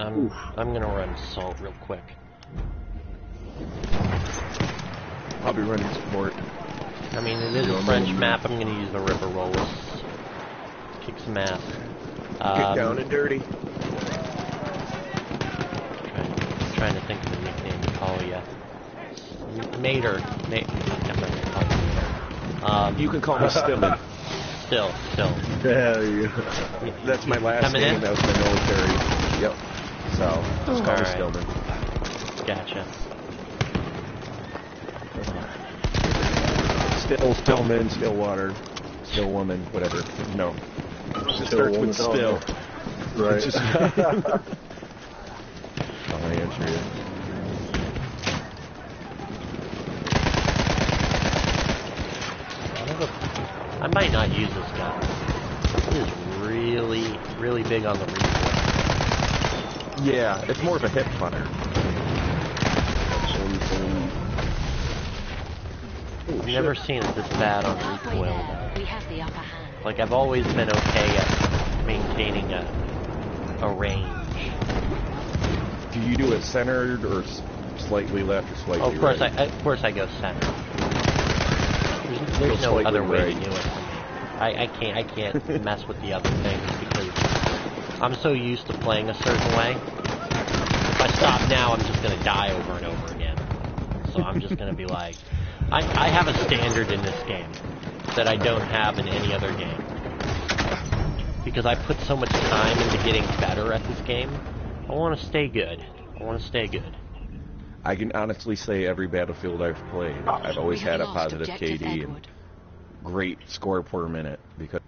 I'm I'm gonna run salt real quick. I'll be running support. I mean, it is a French map. I'm gonna use the river rollers. Kick some ass. Um, Get down and dirty. Trying, trying to think of a nickname to call you. Mater. Ma I'm not gonna call you Mater. Um, You can call me Stillman. still, still. There you. That's my last Coming name. in? That was my military. Yep. So oh. just call me Alright. Stillman. Gotcha. Still Stillman, Stillwater, Still Woman, whatever. No. It Still starts with still. Right. It's just- I'll answer you. I have a- I might not use this gun. It is really, really big on the recoil. Yeah, it's more of a hip funner. I've never seen it this bad on recoil. there, the upper. Like I've always been okay at maintaining a a range. Do you do it centered or slightly left or slightly Oh, of course, right? I of course I go center. There's, there's no other way to do it. I, I can't I can't mess with the other things because I'm so used to playing a certain way. If I stop now, I'm just gonna die over and over again. So I'm just gonna be like, I I have a standard in this game that I don't have in any other game because I put so much time into getting better at this game. I want to stay good. I want to stay good. I can honestly say every battlefield I've played, I've always had a positive KD and great score per minute because,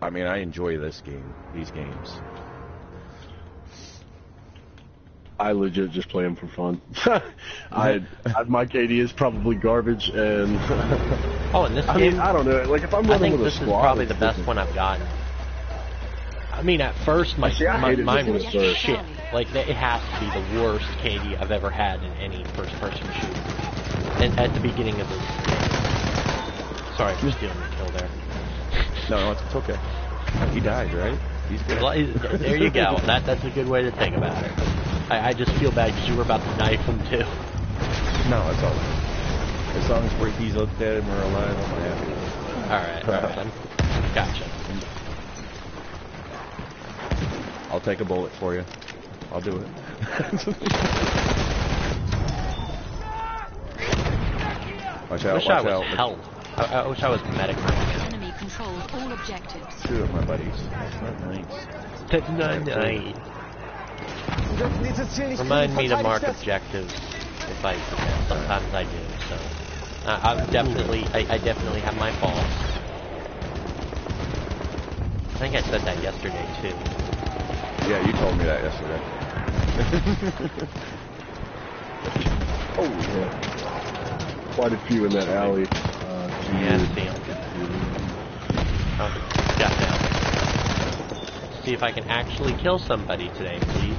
I mean, I enjoy this game, these games. I legit just play them for fun. I, I my KD is probably garbage, and Oh, and this I game, mean I don't know. Like if I'm I think with this a is probably the best different. one I've gotten. I mean, at first, my, See, my hated mine was one shit. Like, it has to be the worst KD I've ever had in any first-person shooter. And at the beginning of this game. Sorry for stealing the kill there. No, no, it's, it's okay. He died, right? He's good. There you go. That that's a good way to think about it. I, I just feel bad because you were about to knife him too. No, it's all right. As long as we're, he's dead and we're alive, I'm happy. All right, all right. then. Gotcha. I'll take a bullet for you. I'll do it. watch I out, wish I was out. health. I, I wish I was medic. The enemy controls all objectives. Shoot at my buddies. That's not nice. That's not nice. Remind me to mark objectives if I forget. Sometimes I do. So uh, I definitely, I, I definitely have my faults. I think I said that yesterday too. Yeah, you told me that yesterday. Oh yeah, quite a few in that alley. Uh, Yeah, I see 'em. Oh, got down. See if I can actually kill somebody today, please.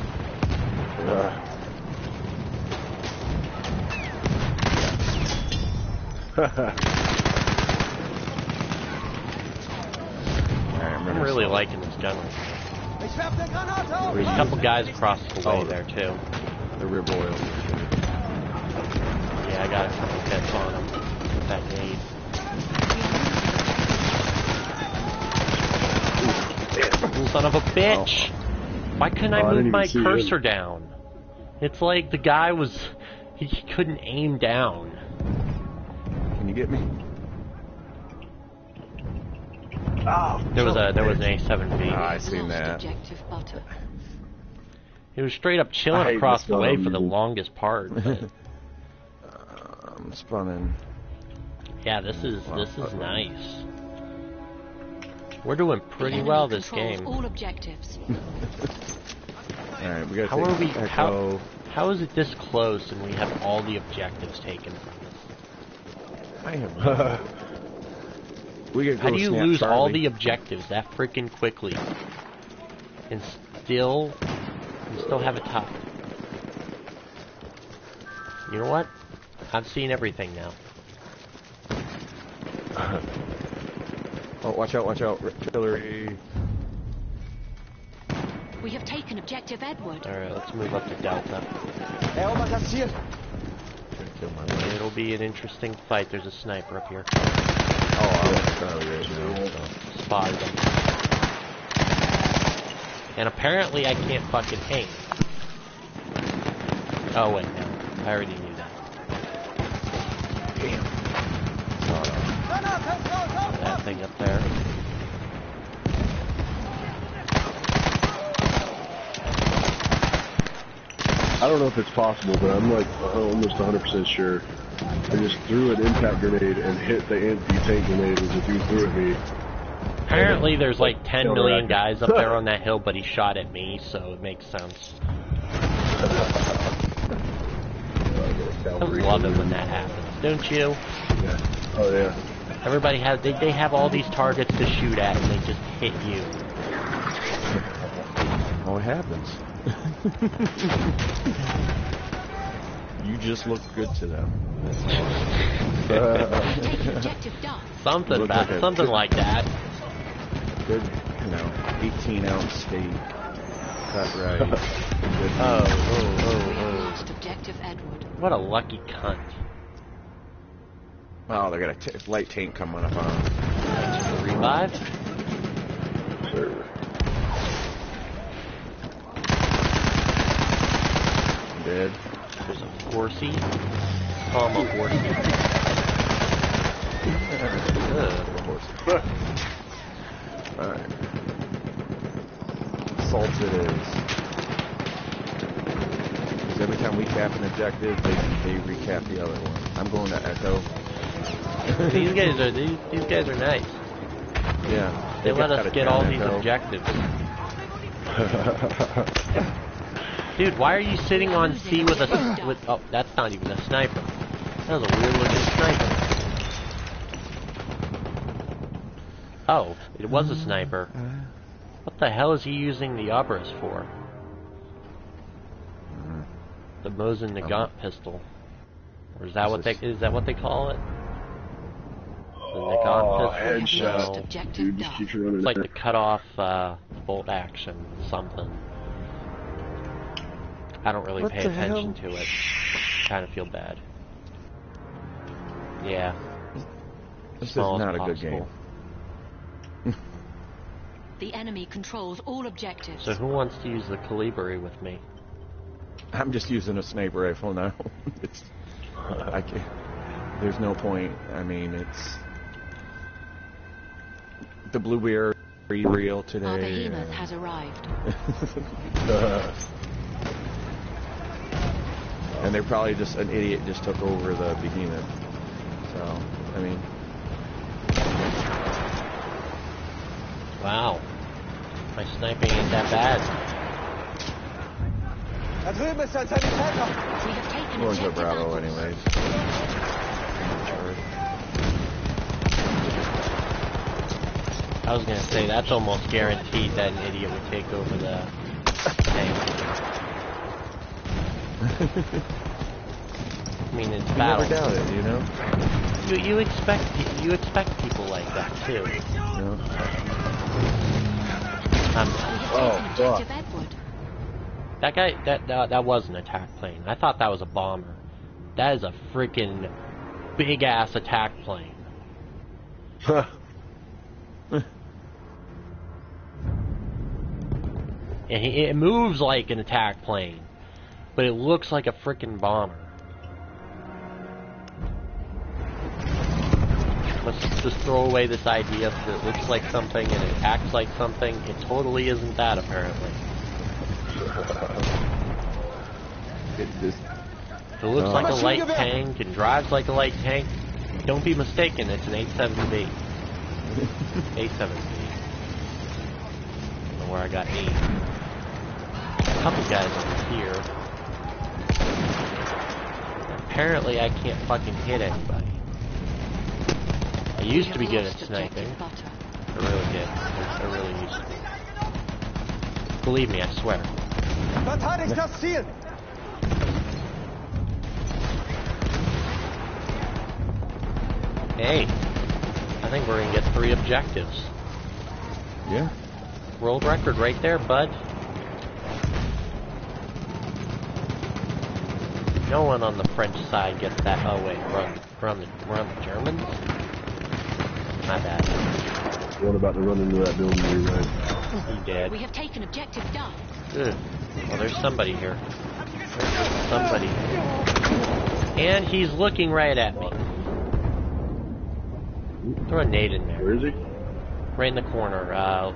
I'm really liking this gun. There's a couple guys across the way Oh. there too. the rib oil. Yeah, I got a couple hits on him. with That nade. Son of a bitch! Why couldn't Oh, I I move even my cursor down? It's like the guy was. He he couldn't aim down. Can you get me? There was a there was an A7V. Ah, I seen that. Objective. He was straight up chilling across the way for the longest part. But I'm spawning. yeah, this is this is nice. We're doing pretty well this controls game. All objectives. Alright, we gotta How are we? Echo. How how is it this close and we have all the objectives taken from us? I am. we gotta go How do you lose all the objectives that freaking quickly and still and still have it top. You know what? I've seen everything now. Oh, watch out, watch out. Artillery. We have taken objective Edward. Alright, let's move up to Delta. Gonna kill my wife. It'll be an interesting fight. There's a sniper up here. Oh, I'm Charlie right now. So. Spotted him. And apparently I can't fucking aim. Oh wait, no. I already knew that. Damn. That thing up there. I don't know if it's possible, but I'm like almost 100% sure. I just threw an impact grenade and hit the anti-tank grenade as a dude threw at me. Apparently there's like 10 Kill million guys up there on that hill, but he shot at me, so it makes sense. I love it when that happens, don't you? Yeah. Oh yeah. Everybody has they, they have all these targets to shoot at and they just hit you. Oh, it happens. you just look good to them. Taking. Something Look about like a- something like that. Good, you know, 18 ounce steak. Cut right. Good Oh, meat. oh, oh, Lost objective Edward. oh. What a lucky cunt. Oh, they got a t- light tank coming up on them. Revive? Sure. Dead. There's a horsey. Oh, Call him a horsey. Ugh. Alright. Salts it is. 'Cause every time we cap an objective, they, they recap the other one. I'm going to Echo. these guys are these, these guys are nice. Yeah. They let us get all these Echo. objectives. Dude, why are you sitting on C with a with? Oh, that's not even a sniper. That was a weird looking sniper. Oh, it was a sniper. What the hell is he using the Obrez for? The Mosin Nagant pistol. Or is that Is what they is that what they call it? The Oh, Nagant pistol? headshot. No. Dude, just Duff. running. It's like the cut off uh, bolt action something. I don't really What pay attention hell? to it. Kind of feel bad. Yeah. This is small as not a good game. The enemy controls all objectives. So who wants to use the Calibri with me? I'm just using a sniper rifle now. it's I can't. There's no point. I mean, it's the blue blueberry real today. Our today. behemoth and- has arrived. Uh, And they're probably just an idiot just took over the behemoth. So I mean, Wow. My sniping ain't that bad. We have taken going to objective Bravo anyways. I was gonna say that's almost guaranteed that an idiot would take over the tank. I mean, it's You battle. never doubt it, you know. You, you expect you expect people like that too. Know? Um, Oh, Edward. that guy that, that that was an attack plane. I thought that was a bomber. That is a freaking big ass attack plane. Huh. And he, it moves like an attack plane, but it looks like a freaking bomber. Let's just throw away this idea that it looks like something and it acts like something. It totally isn't that, apparently. It just... It looks Oh. like a light tank and drives like a light tank, don't be mistaken, it's an 87B. 87B. Don't know where I got eight. A couple guys over here. Apparently I can't fucking hit anybody. I used to be good at sniping. I really did. I really used to. Believe me, I swear. Verteidigt das Ziel! Hey, I think we're gonna get three objectives. yeah. World record right there, bud. No one on the French side gets that. Oh wait, we're on, we're on the we're the Germans. My bad. One about to run into that building here, right? He did. We have taken objective Duff. Ugh. Well, there's somebody here. There's somebody. And he's looking right at me. Throw a nade in there. Where is he? Right in the corner, uh,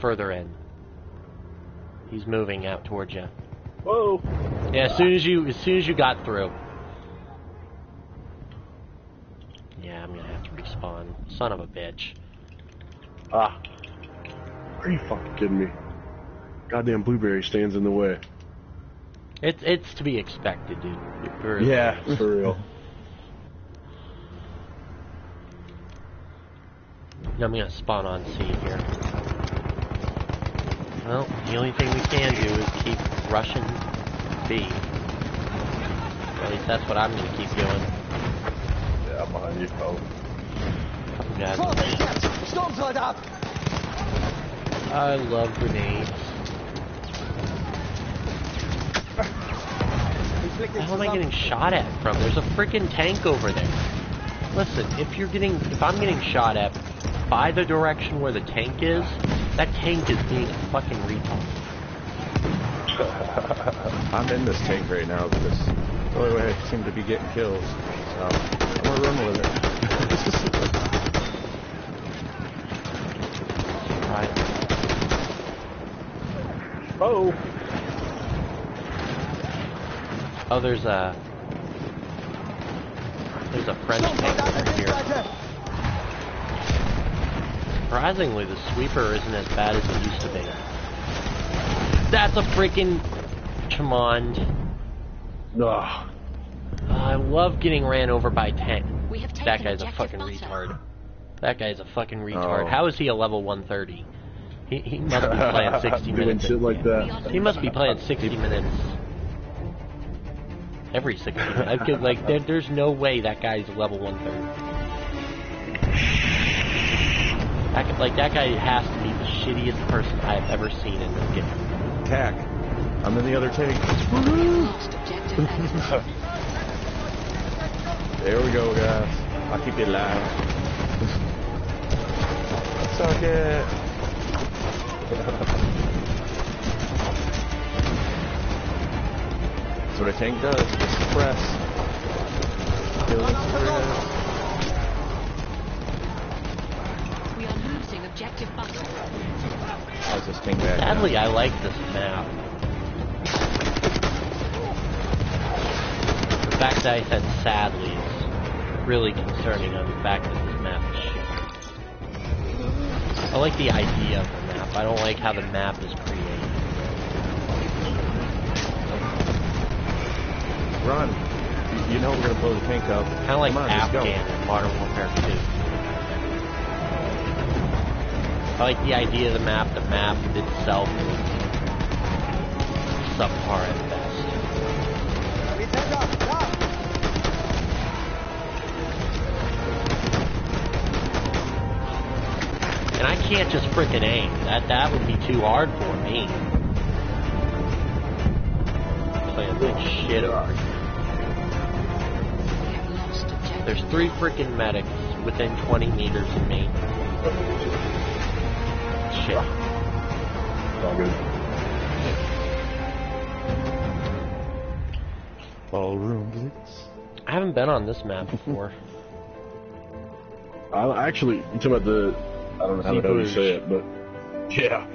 further in. He's moving out towards you. Whoa! Yeah, as soon as you, as soon as you got through. Yeah, I'm gonna have to respawn. Son of a bitch. Ah. Are you fucking kidding me? Goddamn blueberry stands in the way. It's, it's to be expected, dude. Really Yeah, is. for real. I'm gonna spawn on C here. Well, the only thing we can do is keep rushing B. Or at least that's what I'm gonna keep doing. Yeah, I'm behind you. You guys- Vorsicht jetzt! Sturmsoldat! I love grenades. Ich blick Where dich the hell am I getting shot at from? There's a freaking tank over there. Listen, if you're getting, if I'm getting shot at by the direction where the tank is, that tank is being a fucking retard. I'm in this tank right now because the only way I seem to be getting kills. So I'm gonna run with it. Right? Oh! Oh, there's a, there's a French tank over here. Surprisingly, the sweeper isn't as bad as it used to be. That's a freaking command. Ah. I love getting ran over by tank. We have taken That guy's a fucking butter. retard. That guy's a fucking retard. Oh. How is he a level 130? He, he must be playing 60 Doing minutes. shit like that. He must be playing 60 minutes. Every 60 minutes. I feel like there, there's no way that guy's level 130. That, like, that guy has to be the shittiest person I've ever seen in this game. Attack. I'm in the other tank. There we go, guys. I'll keep you alive. Suck it. That's what a tank does. Just press. It. We are losing objective butter. How's this tank back? Sadly, I like this map. The fact that I said sadly is really concerning on the fact that this map is shit. I like the idea of the map. I don't like how the map is created. Run. You, know we're gonna blow the tank up. Kind of like on. Afghan in Modern Warfare 2. I like the idea of the map. The map itself is subpar at best. And I can't just frickin' aim. That that would be too hard for me. Shit over. We have lost objective There's three frickin' medics within 20 meters of me. Shit. All good. Ballroom blitz. I haven't been on this map before. I actually, you talking about the, I don't know how to say it, but yeah,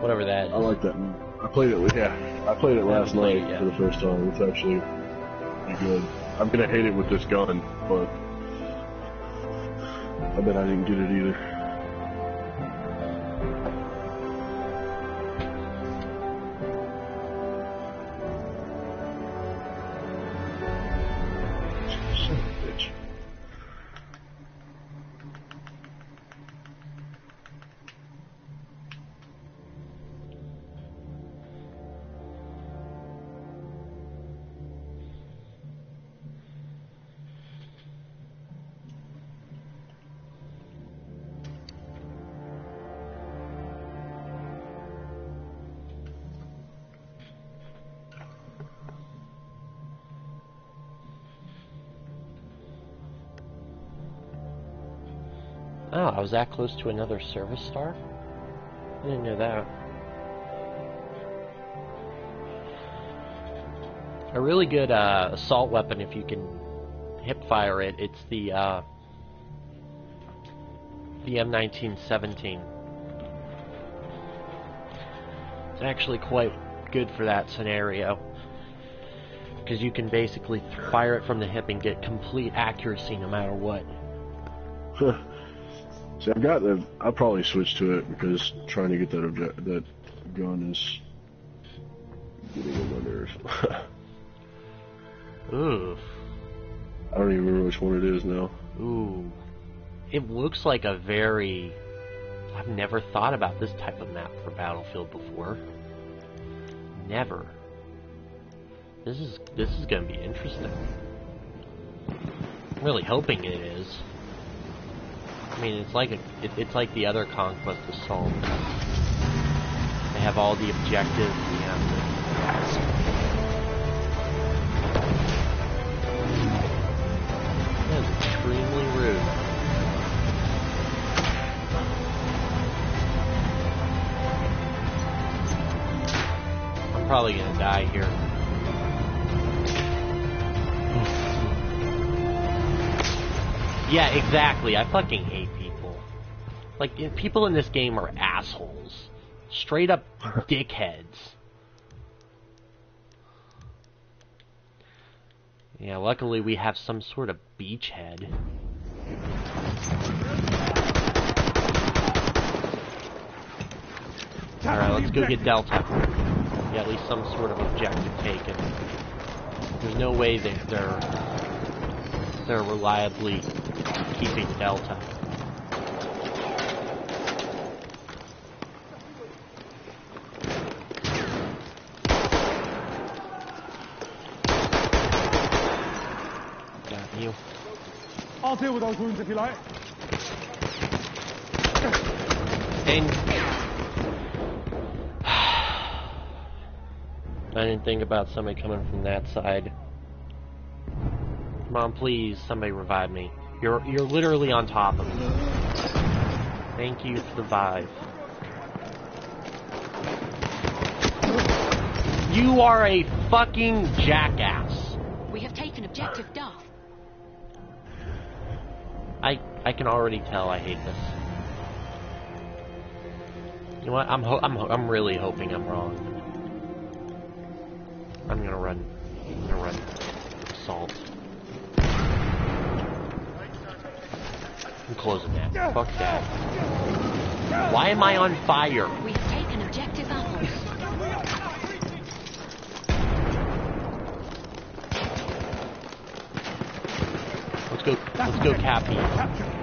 Whatever that is. I like that. I played it. Yeah, I played it last played night it yet. for the first time. It's actually pretty good. I'm gonna hate it with this gun, but I bet I didn't get it either. Oh, I was that close to another service star? I didn't know that. A really good uh, assault weapon, if you can hip fire it, it's the uh, the M1917. It's actually quite good for that scenario because you can basically fire it from the hip and get complete accuracy no matter what. See, I've got the. I'll probably switch to it because trying to get that object, that gun is getting on my nerves. Ooh, I don't even remember which one it is now. ooh. It looks like a very. I've never thought about this type of map for Battlefield before. Never. This is this is gonna be interesting. I'm really hoping it is. I mean, it's like a, it, it's like the other Conquest Assault. They have all the objectives. You have to. That is extremely rude. I'm probably gonna die here. Yeah, exactly. I fucking hate people. Like, people in this game are assholes. Straight up dickheads. Yeah, luckily we have some sort of beachhead. Alright, let's go get Delta. Yeah, at least some sort of objective taken. There's no way that they're they're reliably keeping Delta. Got you. I'll deal with those wounds if you like. And I didn't think about somebody coming from that side. Come on, please, somebody revive me. You're you're literally on top of me. Thank you for the vibe. You are a fucking jackass. We have taken objective Duff. I I can already tell I hate this. You know what? I'm ho- I'm ho- I'm really hoping I'm wrong. Closing that. Fuck that. Why am I on fire? We have taken objective Apples. Let's go. Let's go, Cappy.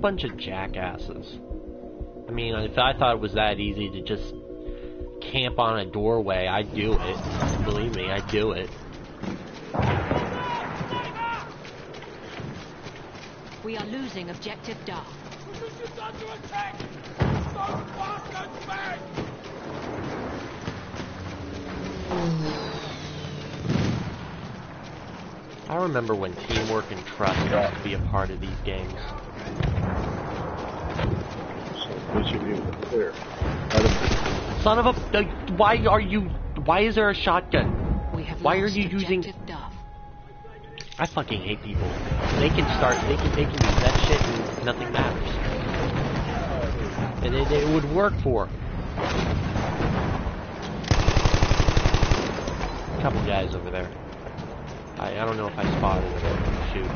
Bunch of jackasses. I mean, if I thought it was that easy to just camp on a doorway, I'd do it. Believe me, I'd do it. We are losing objective Duff. I remember when teamwork and trust used to be a part of these games. So, bitch, you there. Son of a... Why are you... Why is there a shotgun? We have Why are you using- objective Duff. I fucking hate people. They can start... They can, they can use that shit and nothing matters. And it, it would work for 'em. couple guys over there. I, I don't know if I spotted it. Shoot.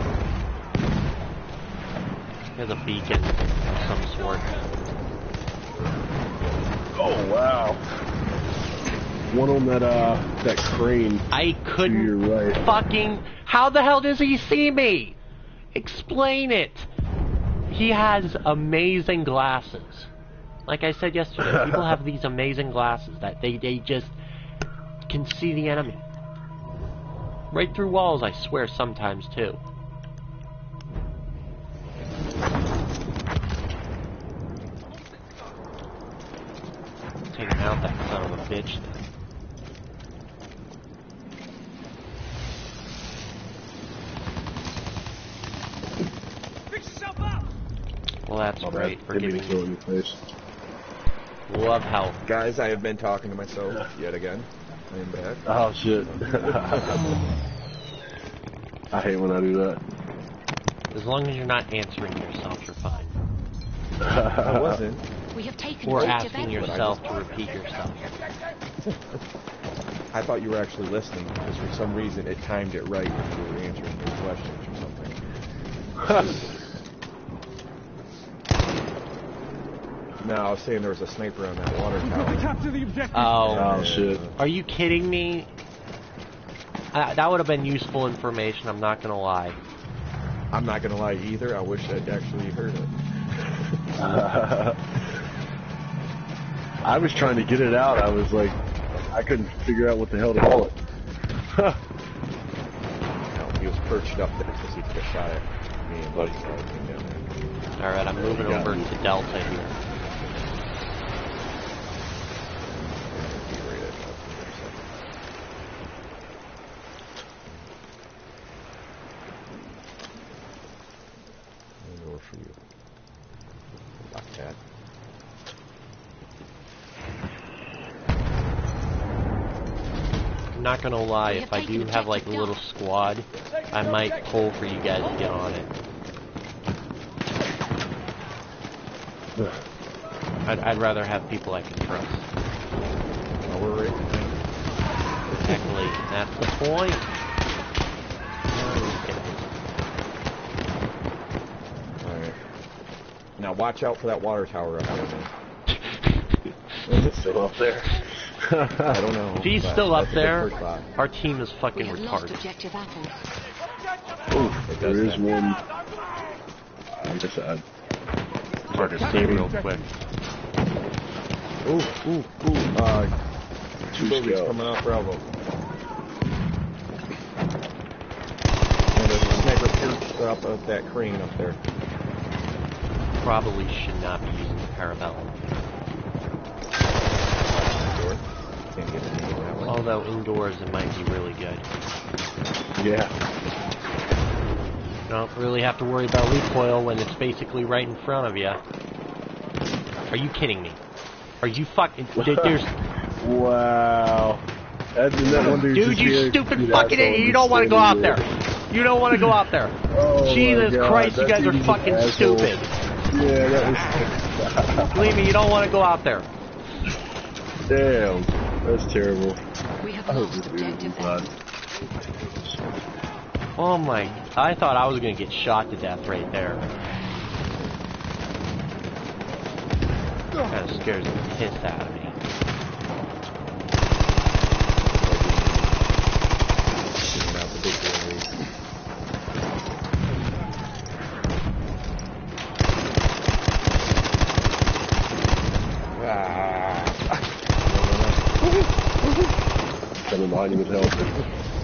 There's a beacon of some sort. Oh wow. One on that uh that crane I couldn't right. fucking. How the hell does he see me? Explain it. He has amazing glasses. Like I said yesterday, people have these amazing glasses that they, they just can see the enemy. Right through walls, I swear, sometimes too. Take him out, that son of a bitch. Well, that's My bad. great for Didn't mean giving to throw it me in your face. love health. Guys, I have been talking to myself yet again. I am back. Oh shit. I hate when I do that. As long as you're not answering yourself, you're fine. I wasn't. We have taken Or asking yourself to repeat yourself. I thought you were actually listening because for some reason it timed it right when you were answering your questions or something. No, I was saying there was a sniper on that water We've got to tower. capture the objective. Oh, Oh shit. are you kidding me? Uh, that would have been useful information, I'm not gonna lie. I'm not gonna lie either. I wish I'd actually heard it. I was trying to get it out. I was like, I couldn't figure out what the hell to call it. No, he was perched up there because he took a shot at me and Buddy so I down there. Alright, I'm moving Yeah. over to Delta here. Be right at that for a second. And over for you. Like that. I'm not gonna lie, if I do have like a little squad, I might pull for you guys to get on it. I'd, I'd rather have people I can trust. We're right behind you. Exactly, that's the point. No, I'm just kidding. Alright. Now watch out for that water tower up there. Is it still up there? I don't know. If he's still up that's a good there, our team is fucking retarded. objective apples. Oh, It there does is that. one. I guess I. Hard to see real quick. Ooh, ooh, ooh. Uh, two Two coming off Bravo. And there's a sniper perched up of that crane up there. Probably should not be using the Parabellum. Door. Can't get anything that way. Although indoors it might be really good. Yeah. Don't really have to worry about recoil when it's basically right in front of you. Are you kidding me? Are you fucking? there- There's, Wow. That, and that one dude, dude, you stupid fucking idiot! You don't want to go out there. You don't want to go out there. Oh Jesus Christ, you guys are fucking asshole. stupid. Yeah, that Believe me, you don't want to go out there. Damn. That's terrible. We have lost this dude is objective Oh my! I thought I was gonna get shot to death right there. Kind of scares the piss out of me. Shooting out the big grenade. Ah. Coming behind you with help.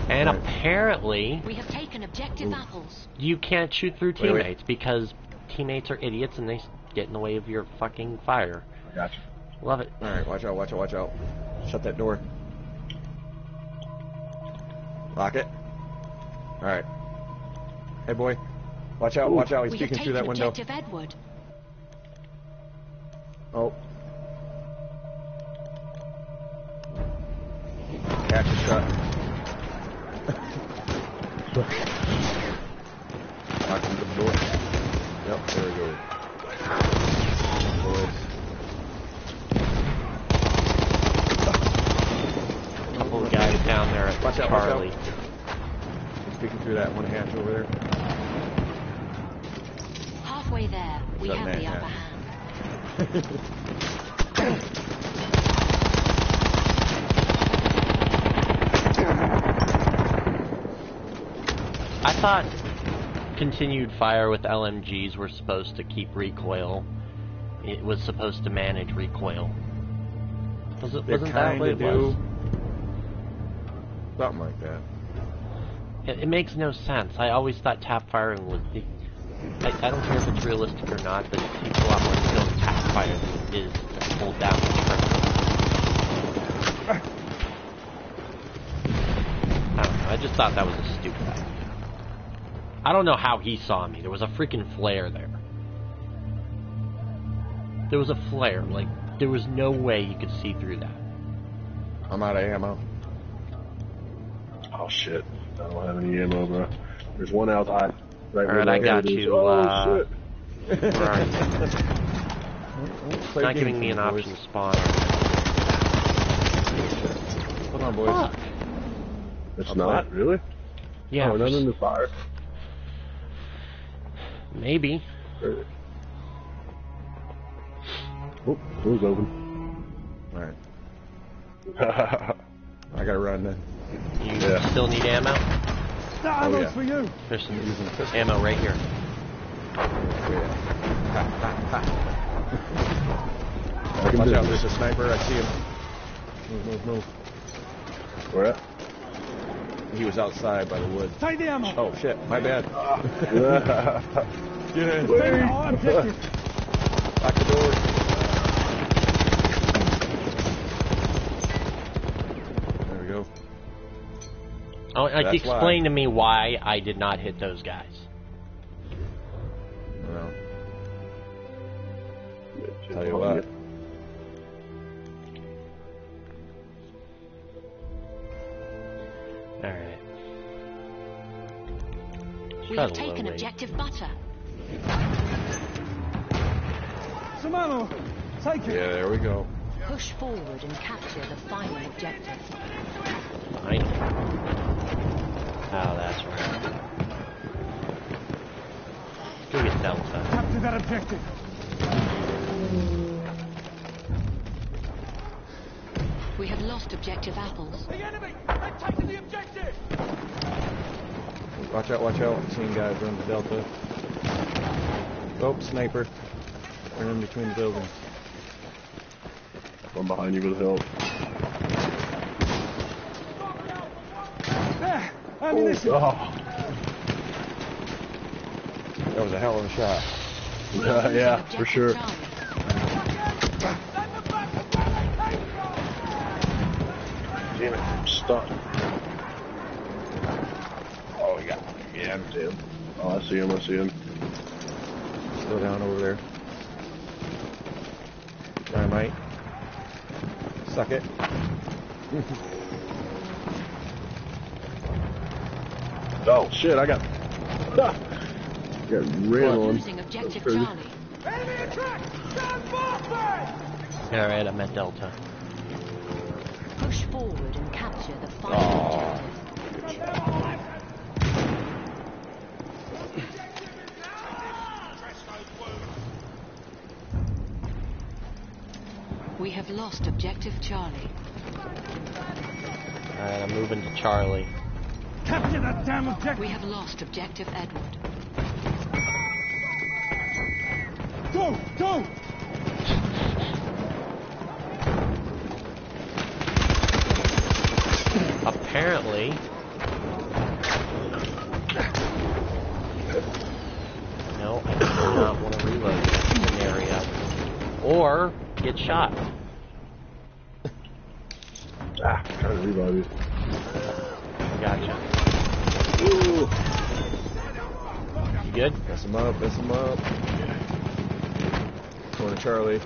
And Right. Apparently, We have taken objective apples. you can't shoot through Wait, wait. teammates because teammates are idiots and they get in the way of your fucking fire. I got you. Love it. Alright, watch out, watch out, watch out. Shut that door. Lock it. Alright. Hey boy. Watch out, watch out, he's We peeking through that window. Edward. Oh. Catch a shot. Lock him to the door. Yep, there we go. Boys. Couple of guys down there at Watch out, watch out. Charlie. He's peeking through that one hatch over there. Halfway there, we That have man the upper has- hand. I thought continued fire with LMGs were supposed to keep recoil. It was supposed to manage recoil. Was it, wasn't that what it do. was? Something like that. It, it makes no sense. I always thought tap firing was the. I, I don't care if it's realistic or not, but it takes a lot more skill to tap fire than it is to hold down the trigger. I don't know. I just thought that was a stupid. I don't know how he saw me. There was a freaking flare there. There was a flare. Like there was no way you could see through that. I'm out of ammo. Oh shit. I don't have any ammo, bro. There's one outside. Right All where right, my I got you, Oh uh, shit. Where are you? Let's play Not giving me an boys. option to spawn. Hold on, boys. Fuck. It's Up not that? really. Yeah, Oh, none in the fire. Maybe. Oh, door's open. All right, I gotta run then. You Yeah. still need ammo? That oh, ammo's yeah. for you. There's some Using a ammo right here. Back in Watch out, there's a sniper. I see him. Move, move, move. Where at? He was outside by the woods. Take the ammo. Oh shit, my bad. Get in. Take our objective. Lock the door. There we go. Oh, like That's explain to me why I did not hit those guys. Well, tell you what. All right. We have taken objective butter. Some. Take it. Yeah, there we go. Push forward and capture the final objective. Fine. Oh, that's right. Go get Delta. Capture that objective. We have lost objective apples. The enemy! They've taken the objective! Watch out, watch out. I'm seeing guys run to Delta. Oh, sniper. They're in between the buildings. I'm behind you with help. There! Ammunition! Oh. That was a hell of a shot. Yeah, yeah, for sure. Charlie. Damn it, I'm stuck. Oh, we got Yeah, I'm damn. Oh, I see him, I see him. Still down over there. Dynamite. Suck it. Oh, shit, I got... got ran on. Losing objective Charlie. Enemy attack! Stand forward! All right, I'm at Delta. Push forward and capture the final Aw. Lost objective Charlie. All right, I'm moving to Charlie. Capture that damn objective! We have lost objective Edward. Go! Go! Apparently. No, I do not want to reload this area. Or get shot. Ah, trying to revive you. Gotcha. Ooh. You good? Mess him up, mess him up. Going to Charlie.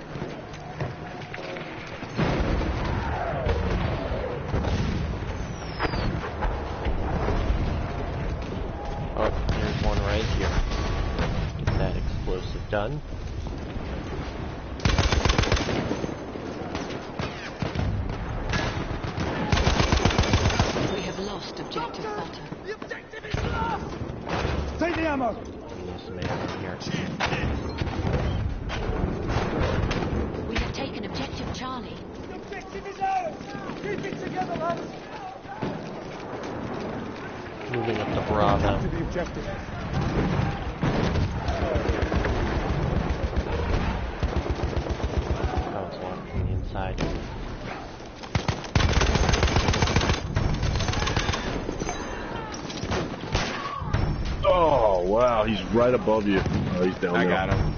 Right above you. Oh, he's down I there. got him.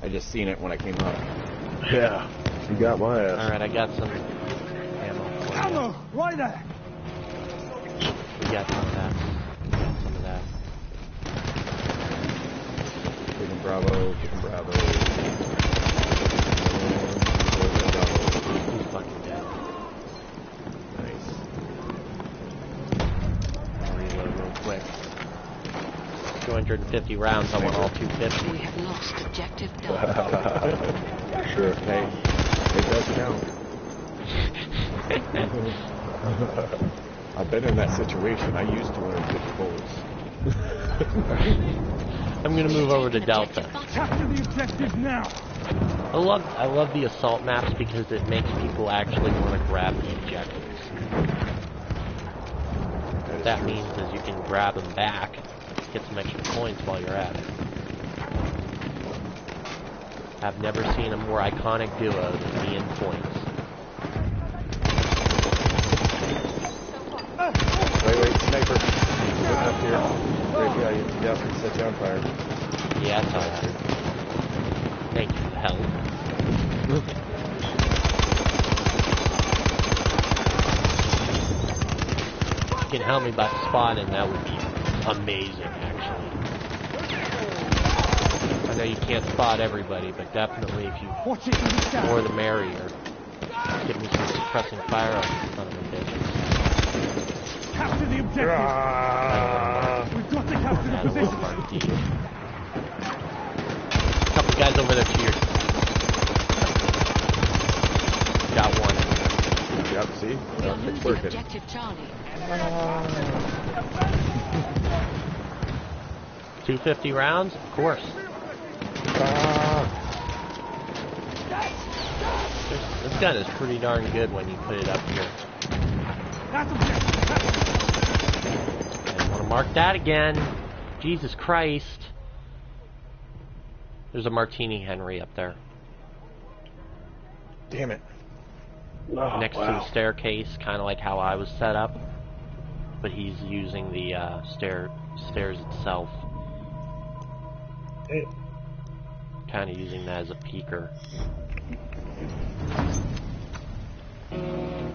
I just seen it when I came up. Yeah. He got my ass. Alright, I got some ammo. Ammo! Right there! We got some of that. We got some of that. Chicken Bravo, Chicken Bravo. He's fucking dead. Nice. Reload real quick. 250 rounds, I want all 250. We have lost objective Delta. sure. Hey, it does count. I've been in that situation. I used 250 bullets. I'm gonna move over to Delta. Capture the objective now! I love I love the assault maps because it makes people actually want to grab the objectives. What that means is you can grab them back, get some extra points while you're at it. I've never seen a more iconic duo than me and points. Wait, wait, sniper. Looking up here. Right behind you. Yep, set you on fire. Yeah, I saw that. Thank you help. You can help me by spotting, that would be amazing, know you can't spot everybody, but definitely if you Watch it from the sky! more the merrier. Give me some suppressing fire on you son of a bitches. Capture the objective! We've got to capture the That'll work, position! Mark D. Couple guys over there to your. Got one. Yep, see? We are Yep, it's working. objective Charlie. 250 rounds? Of course. This, this gun is pretty darn good when you put it up here. I want to mark that again. Jesus Christ. There's a Martini Henry up there. Damn it. Oh, next to the staircase, kind of like how I was set up. But he's using the uh, stair stairs itself. Kind of using that as a peeker. えー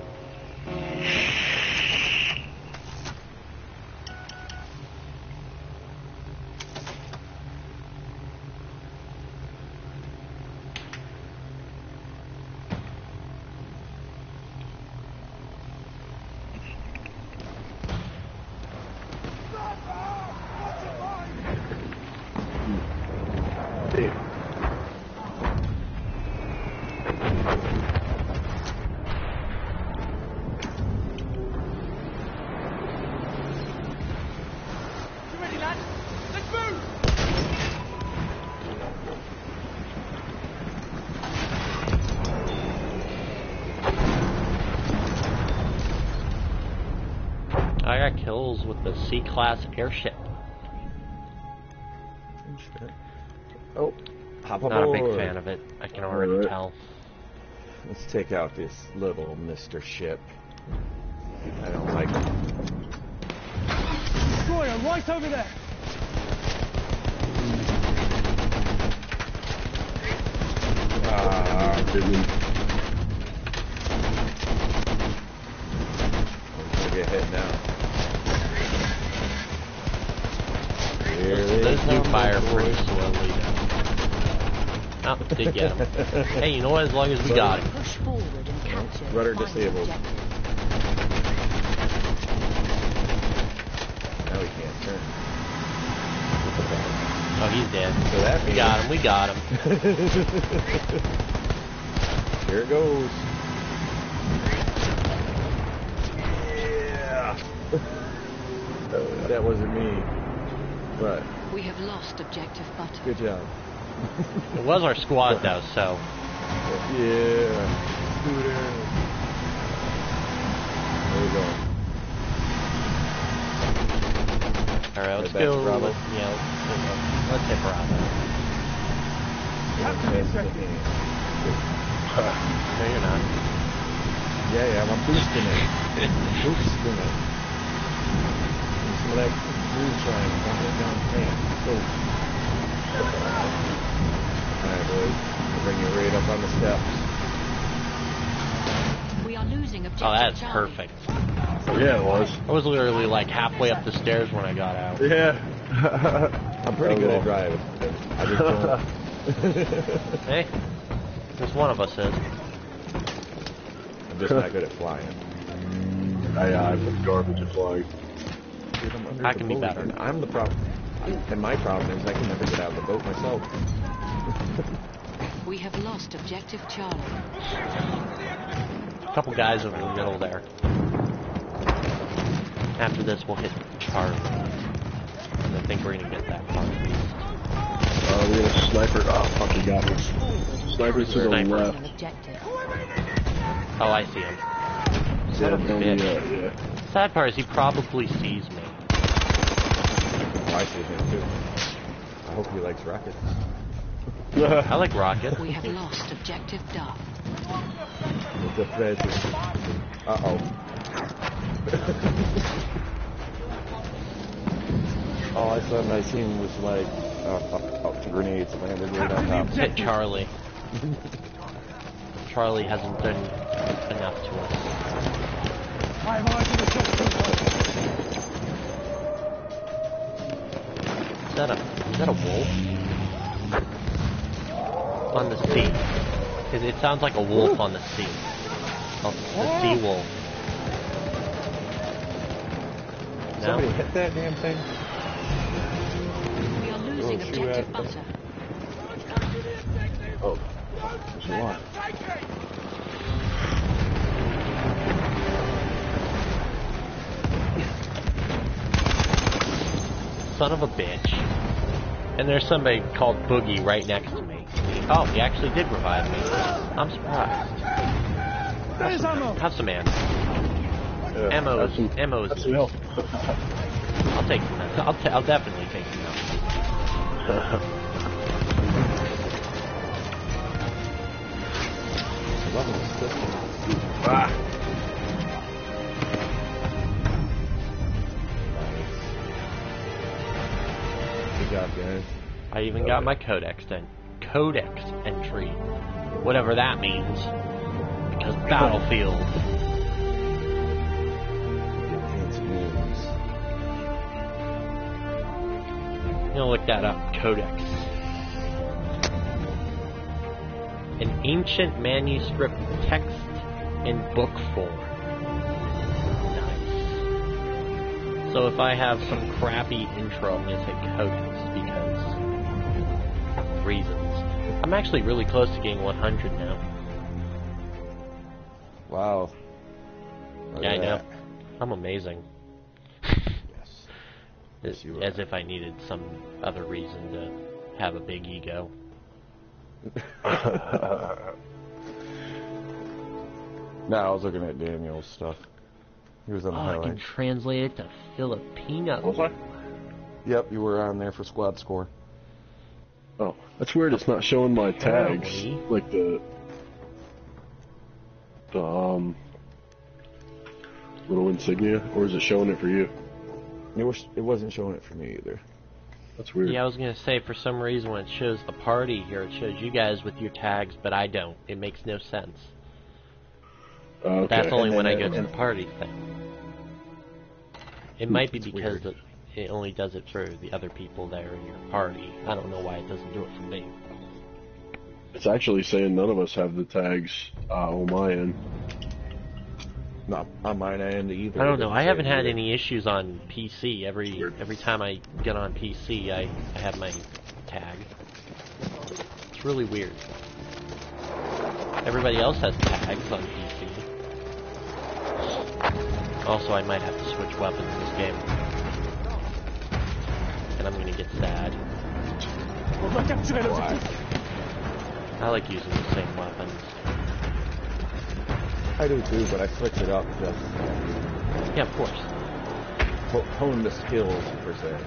kills with the C-class airship. Oh, hop Not a big fan of it. I can already Alright. tell. Let's take out this little Mr. Ship. I don't like him. Destroyer, right over there! Ah, Didn't. I'm gonna get hit now. Here they Those do come, fire boys. pretty slowly though. Oh, did get him. hey, you know what? As long as we got him. Push forward and capture Rudder disabled. Now we can't turn. Oh, he's dead. So that We got him. We got him. Here it goes. Yeah. That wasn't me. But We have lost objective button. good job. It was our squad though, so Yeah. Scooter. There we go. all right. Let's Head back to go. Bravo. Let's, yeah, let's, let's, let's hit Bravo. Capture! No, you're not. Yeah, yeah, I'm boosting it. boosting it. Need some of that Moonshine, don't get down tank. Go. Alright, boys. I'll bring you right up on the steps. We are losing objective Oh, that's perfect. Yeah, it was. I was literally like halfway up the stairs when I got out. Yeah. I'm pretty good at driving. I just don't. Hey, just one of us is. I'm just not good at flying. I, uh, I'm garbage at flying. Dude, I'm I can be boat, better. I'm the problem. And my problem is I can never get out of the boat myself. We have lost objective Charlie. A couple guys over the middle there. After this, we'll hit Charlie. And I think we're gonna get that part. Uh, we got a sniper. Oh, fuck, he got me. Sniper's to the Sniper. left. An. Oh, I see him. Yeah, Son of a bitch. yeah. Sad part is he probably sees me. Oh, I see him too. I hope he likes rockets. I like rockets. We have lost objective Duff. The defense. Uh oh. All of a sudden I seen was like uh, uh, uh, grenades landed right on top. Hit Charlie. Charlie hasn't done enough to us. That a is that a wolf? On the sea. It, it sounds like a wolf on the sea. Oh, the sea wolf. Somebody hit that damn thing. We are losing Oh, objective Butter. Oh, there's a lot. Son of a bitch. And there's somebody called Boogie right next to me. Oh, he actually did revive me. I'm surprised. There's ammo. Have some ammo. Yeah, Ammo have is, some- ammo is, some. I'll take some. I'll, I'll definitely take some. I even got my codex then. Codex entry. Whatever that means. Because Battlefield. You know, look that up. Codex. An ancient manuscript text in book form. So if I have some crappy intro, I'm gonna say Codex because reasons. I'm actually really close to getting 100 now. Wow. Look Yeah, I know. That. I'm amazing. Yes. As, you as if I needed some other reason to have a big ego. no, I was looking at Daniel's stuff. He was on Oh, the I can highlight. translate it to Filipino. was I? Yep, you were on there for squad score. Oh, that's weird. It's not showing my tags, Apparently. like the the um little insignia, or is it showing it for you? It was. It wasn't showing it for me either. That's weird. Yeah, I was gonna say for some reason when it shows the party here, it shows you guys with your tags, but I don't. It makes no sense. Uh, okay. That's only And when I go to the party thing. It might be because weird. it, it only does it for the other people there in your party. I don't know why it doesn't do it for me. It's actually saying none of us have the tags uh, on my end. Not on mine end either. I don't know. I haven't had say any issues on PC. Every Weird. every time I get on PC, I, I have my tag. It's really weird. Everybody else has tags on PC. Also, I might have to switch weapons in this game. And I'm gonna get sad. Why? I like using the same weapons. I do too, but I switch it up just Yeah, of course. to hone the skills per se.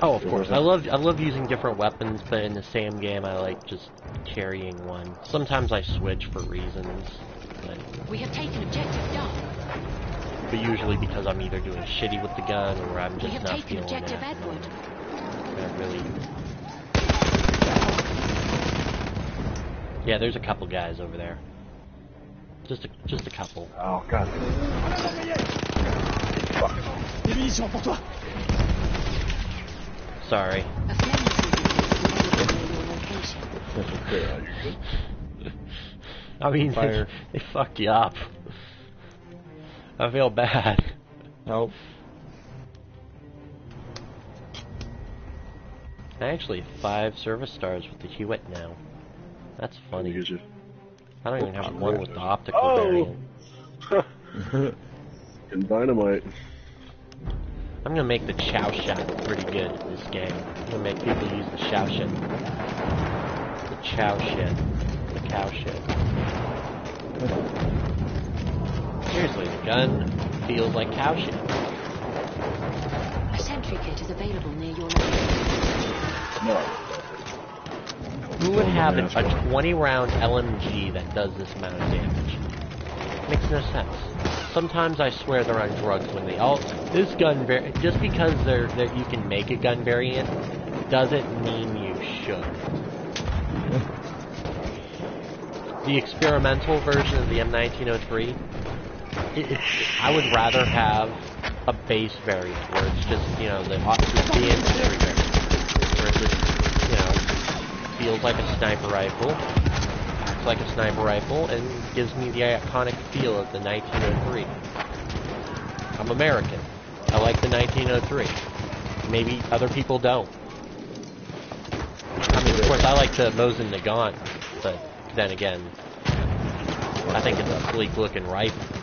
Oh, of It course. wasn't- I love I love using different weapons, but in the same game, I like just carrying one. Sometimes I switch for reasons. but, We have taken objective Duff. But usually because I'm either doing shitty with the gun or I'm just not taken feeling objective it. Edward. I really. Yeah, there's a couple guys over there. Just a just a couple. Oh god. Des munitions pour toi. Sorry. A flame near your location. Yeah, you're good. I mean, they, they fucked you up. I feel bad. Help. I actually have five service stars with the Huot now. That's funny. I don't even have one with the optical Oh! variant. And dynamite. I'm gonna make the Chauchat pretty good in this game. I'm gonna make people use the chow shit. The chow shit. The cow shit. Seriously, the gun feels like cow shit. A sentry kit is available near your location. No. Who would have a, a 20 round LMG that does this amount of damage? Makes no sense. Sometimes I swear they're on drugs when they all this gun var- just because they're that you can make a gun variant doesn't mean you should. the experimental version of the M1903, I would rather have a base variant where it's just you know the, the, infantry variant where it just you know feels like a sniper rifle, acts like a sniper rifle, and gives me the iconic feel of the 1903. I'm American. I like the 1903. Maybe other people don't. I mean, of course, I like the Mosin Nagant, but then again, I think it's a sleek looking rifle.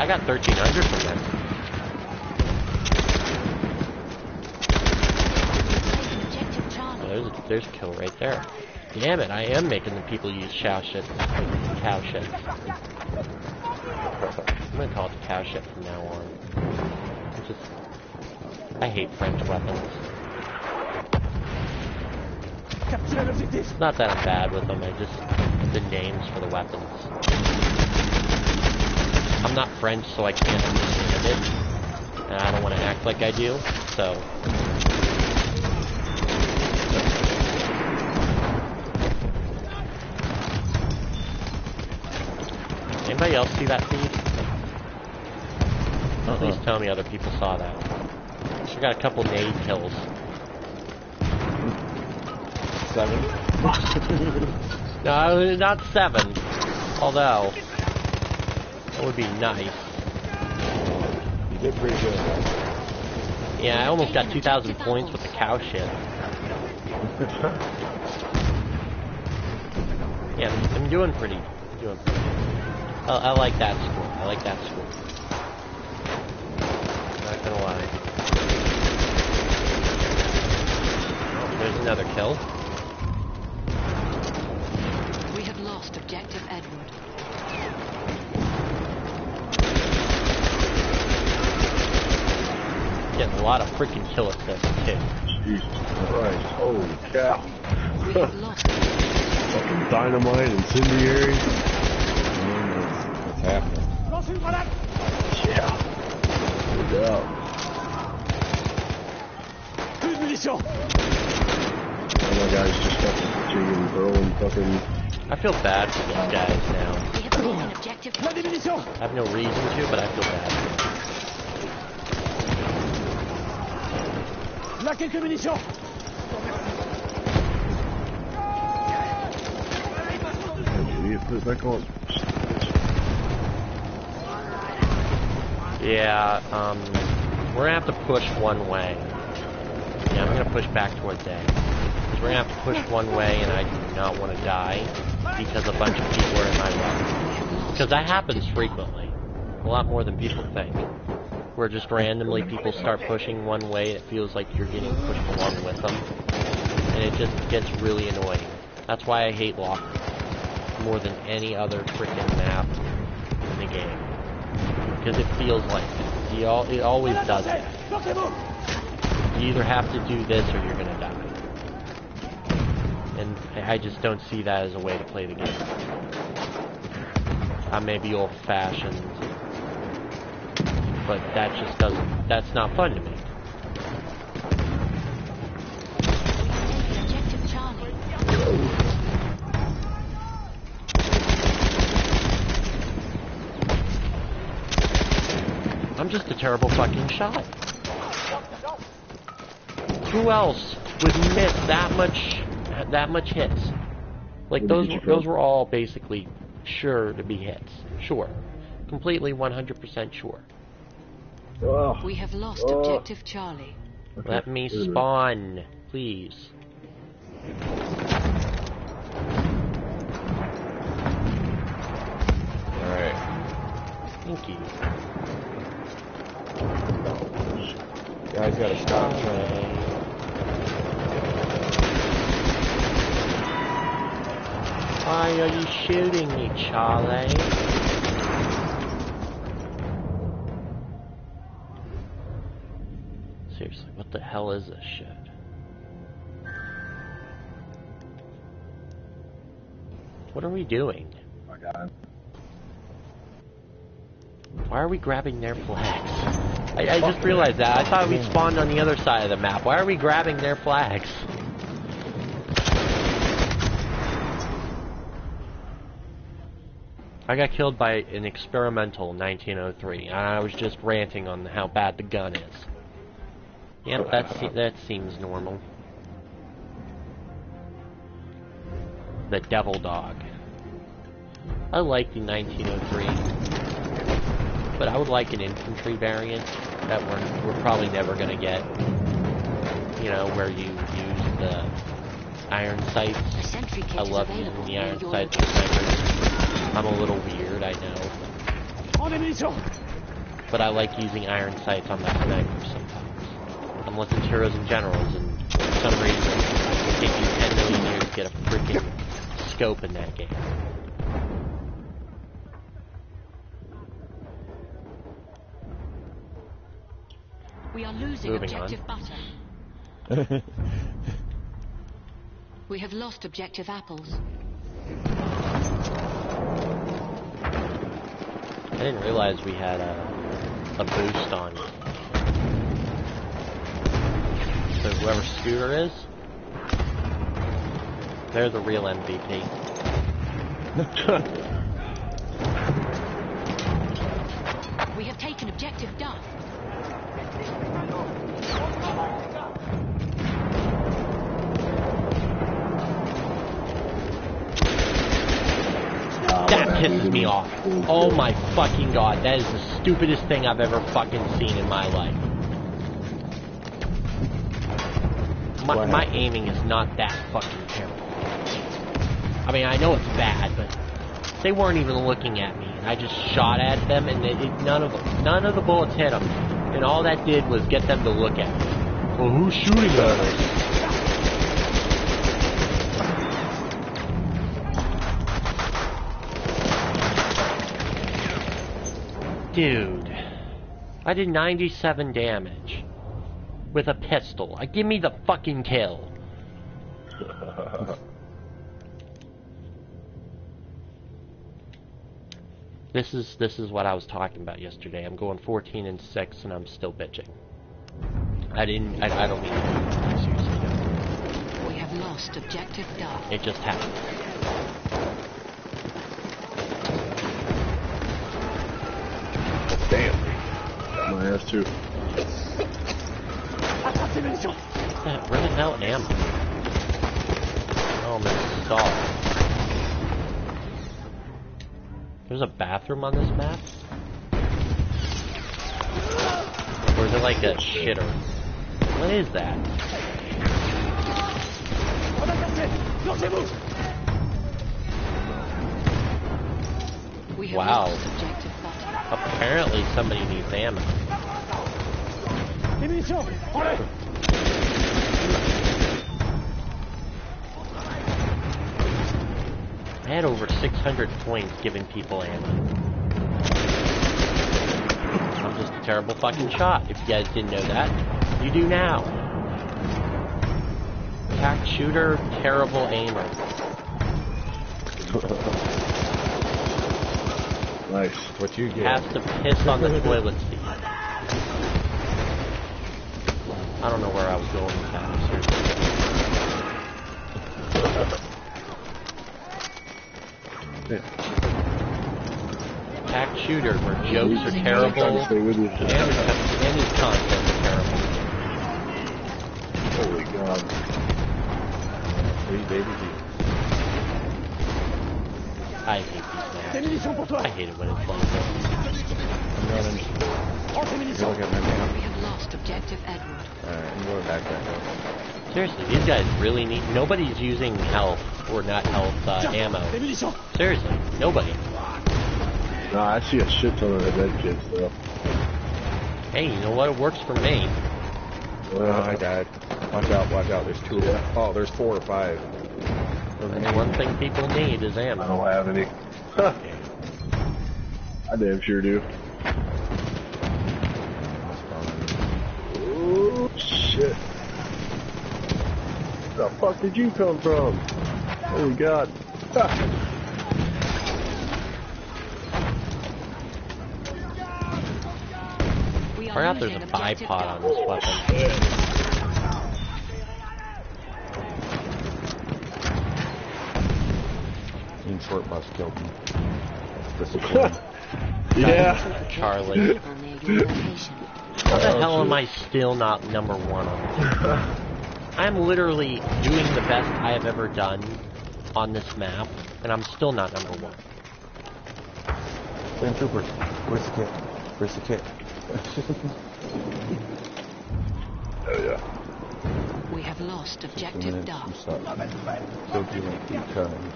I got 1300 from them. Oh, there's a, kill right there. Damn it, I am making the people use cow shit. Cow shit. I'm gonna call it the cow shit from now on. Just, I hate French weapons. Capturez l'objectif. It's not that I'm bad with them, I just, the names for the weapons. I'm not French, so I can't understand it. And I don't want to act like I do, so. Anybody else see that feed? Uh-uh. Please Uh-uh. tell me other people saw that. We got a couple nade kills. Seven. No, not seven. Although, that would be nice. You did pretty good. Yeah, I almost got 2,000 points with the cow shit. Yeah, I'm, I'm doing pretty, doing pretty. I, I like that score. I like that score. Not gonna lie. There's another kill. We have lost objective Edward. Getting a lot of freaking kill assists too. Jesus Christ. Holy cow. We have lost Fucking dynamite, incendiary. What's, what's happening? Lance une grenade. Yeah. No doubt. Plus de munitions. All my guys just and fucking. I feel bad for these guys now. We have taken objective. I have no reason to, but I feel bad. Là quelques munitions. Yeah, um, we're gonna have to push one way. Yeah, I'm gonna push back towards A. we're gonna have to push one way, and I do not want to die because a bunch of people are in my way. Because that happens frequently, a lot more than people think. Where just randomly people start pushing one way, it feels like you're getting pushed along with them, and it just gets really annoying. That's why I hate Lock more than any other freaking map in the game because it feels like that. He al it always does it. You either have to do this or you're gonna. And I just don't see that as a way to play the game. I may be old-fashioned, but that just doesn't, that's not fun to me. I'm just a terrible fucking shot. Who else would miss that much, that much hits? Like those, did you go? those were all basically sure to be hits. Sure. Completely 100% sure. Oh, We have lost Oh. Objective Charlie. Let me Wait a minute. spawn, please. Alright. Thank you. Guys gotta stop trying. Why are you shooting me, Charlie? Seriously, what the hell is this shit? What are we doing? Oh my God. Why are we grabbing their flags? I, I just realized that. I thought we spawned on the other side of the map. Why are we grabbing their flags? I got killed by an experimental 1903, I was just ranting on how bad the gun is. Yep, that se that seems normal. The Devil Dog. I like the 1903 but I would like an infantry variant that we're, we're probably never going to get. You know, where you use the iron sights. A sentry kit I love using the iron sights location. for snipers. I'm a little weird, I know. But I like using iron sights on my snipers sometimes. I'm looking at Heroes and Generals, and for some reason, it would take you 10 million years to get a freaking scope in that game. We are losing Moving on. Objective Butter. We have lost Objective Apples. I didn't realize we had a, a boost on. So whoever Scooter is, they're the real MVP. We have taken Objective Duff. That pisses me off. Oh my fucking god, that is the stupidest thing I've ever fucking seen in my life. My, my aiming is not that fucking terrible. I mean, I know it's bad, but they weren't even looking at me. I just shot at them, and it, it, none of them, none of the bullets hit them. And all that did was get them to look at me. Well, who's shooting at us? Dude, I did 97 damage with a pistol. Uh, Give me the fucking kill. This is this is what I was talking about yesterday. I'm going 14 and 6 and I'm still bitching. I didn't I, I don't mean no. We have lost Objective Duff. It just happened. Damn. My ass too. Attrape ces Yeah, Where the hell am Oh, I'm in a stall. There's a bathroom on this map? Or is it like a shitter? What is that? On a cassé Lancez-vous We have Wow. lost Objective Butter. Apparently somebody needs ammo. Les munitions Prends-les I had over 600 points giving people ammo. I'm just a terrible fucking shot. If you guys didn't know that, you do now. Attack shooter, terrible aimer. Nice. What you get? Has to piss on the toilet seat. I don't know where I was going with that. Attack shooter where jokes are terrible stay with you. and his content is terrible. Holy God. Three baby. I hate these maps. munitions pour toi I hate it when it's like this. I'm running. Prends tes You munitions look at my map. We have lost objective Edward. Alright, I'm going back that way. Seriously, these guys really need. Nobody's using health or not health uh, ammo. Seriously, nobody. Nah, I see a shit ton of red kids though. Hey, you know what? It works for me. Oh, I died. Watch out, watch out. There's two of them. Oh, there's four or five. And one thing people need is ammo. I don't have any. Huh. I damn sure do. Oh shit. Where the fuck did you come from? Holy God. Ha. We I are there's a bipod on this weapon. Team Short Bus killed me. That's disappointing. Yeah. Charlie. Vehicle near your location. How the oh, hell am I still not number one on this? I'm literally doing the best I have ever done on this map, and I'm still not number one. Flame Trooper, where's the kit? Where's the kit? Oh yeah. We have lost Two objective minutes, you Duff. suck. Killed you like eight times.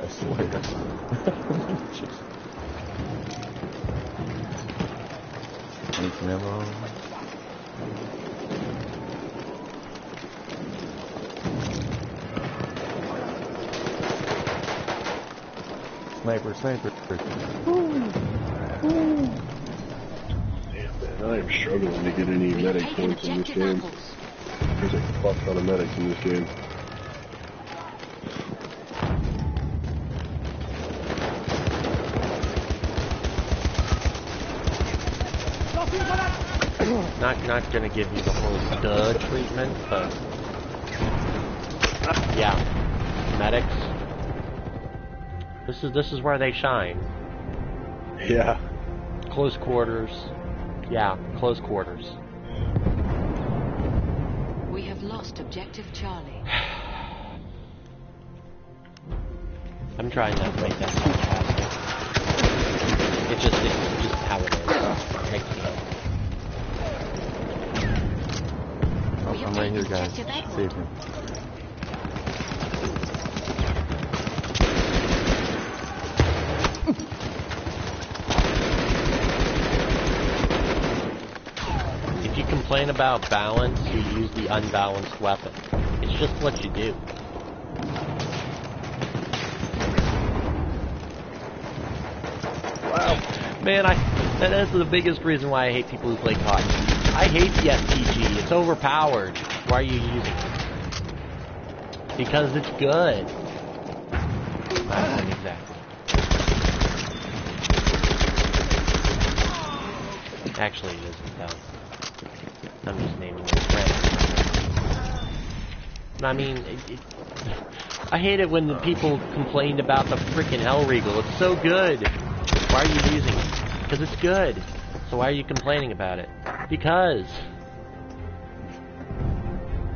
I swear. Just- Pink memo. Sniper, sniper. Damn man, I am struggling to get any medic points in this game. There's a fuck ton of medics in this game. Not not gonna give you the whole duh treatment, but yeah, medics. This is this is where they shine. Yeah. Close quarters. Yeah, close quarters. We have lost objective Charlie. I'm trying not to make that sarcastic. It just it's just how it is. I can't. Oh, We have I'm right here, guys. Save me. If you complain about balance, you use the unbalanced weapon. It's just what you do. Wow. Man, I that is the biggest reason why I hate people who play COD. I hate the SPG. It's overpowered. Why are you using it? Because it's good. Not exactly. Actually, it isn't though. I'm just naming it friends. I mean, it, it, I hate it when the people complained about the freaking Hellriegel. It's so good. Why are you using it? Because it's good. So why are you complaining about it? Because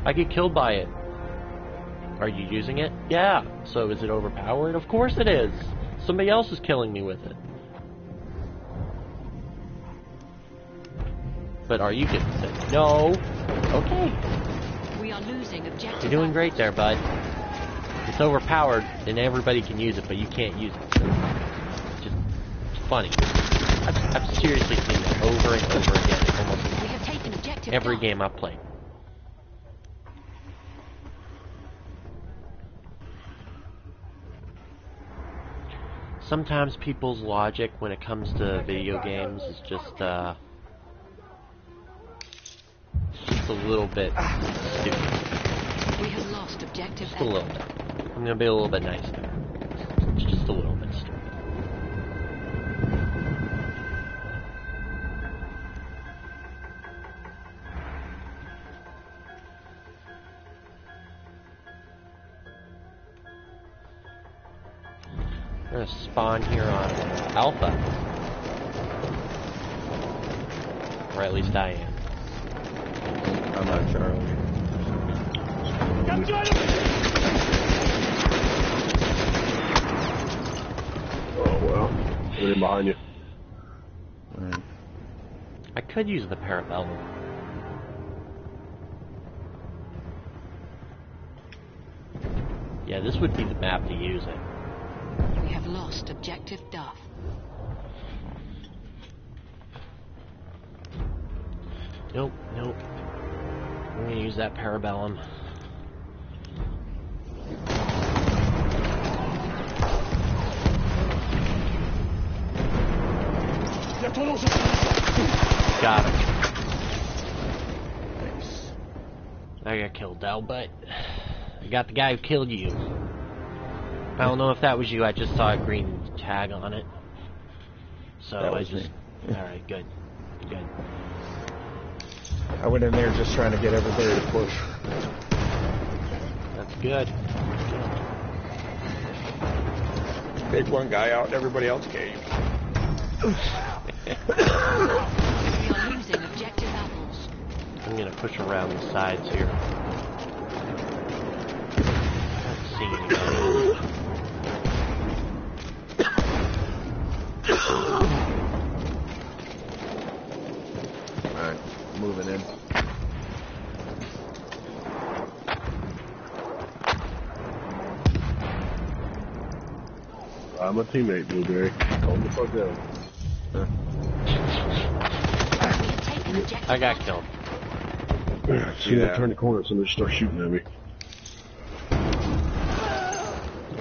I get killed by it. Are you using it? Yeah. So is it overpowered? Of course it is. Somebody else is killing me with it. But are you getting sick? No. Okay. We are losing objective You're doing great there, bud. It's overpowered, and everybody can use it, but you can't use it. So it's just funny. I've, I've seriously seen it over and over again, almost We have taken objective every game I've played. Sometimes people's logic when it comes to video games is just, uh, just a little bit stupid. We have lost objective Just a little bit. I'm gonna be a little bit nice there. Just a little spawn here on Alpha. Or at least I am. I'm not Charlie. Capture enemy! Oh well. Right in behind you. Right. I could use the Parabellum. Yeah, this would be the map to use it. Have lost objective Duff. Nope, nope. I'm gonna use that Parabellum. Got him. Nice. I got killed though, but I got the guy who killed you. I don't know if that was you. I just saw a green tag on it. So That I just. me. All right, good, good. I went in there just trying to get everybody to push. That's good. Take one guy out and everybody else came. We are losing objective apples. I'm gonna push around the sides here. I don't seeing anybody. Alright, moving in. I'm a teammate, Blueberry. Calm the fuck down. We have taken objective I got Butter. killed. See Yeah. that turn the corner, somebody start shooting at me.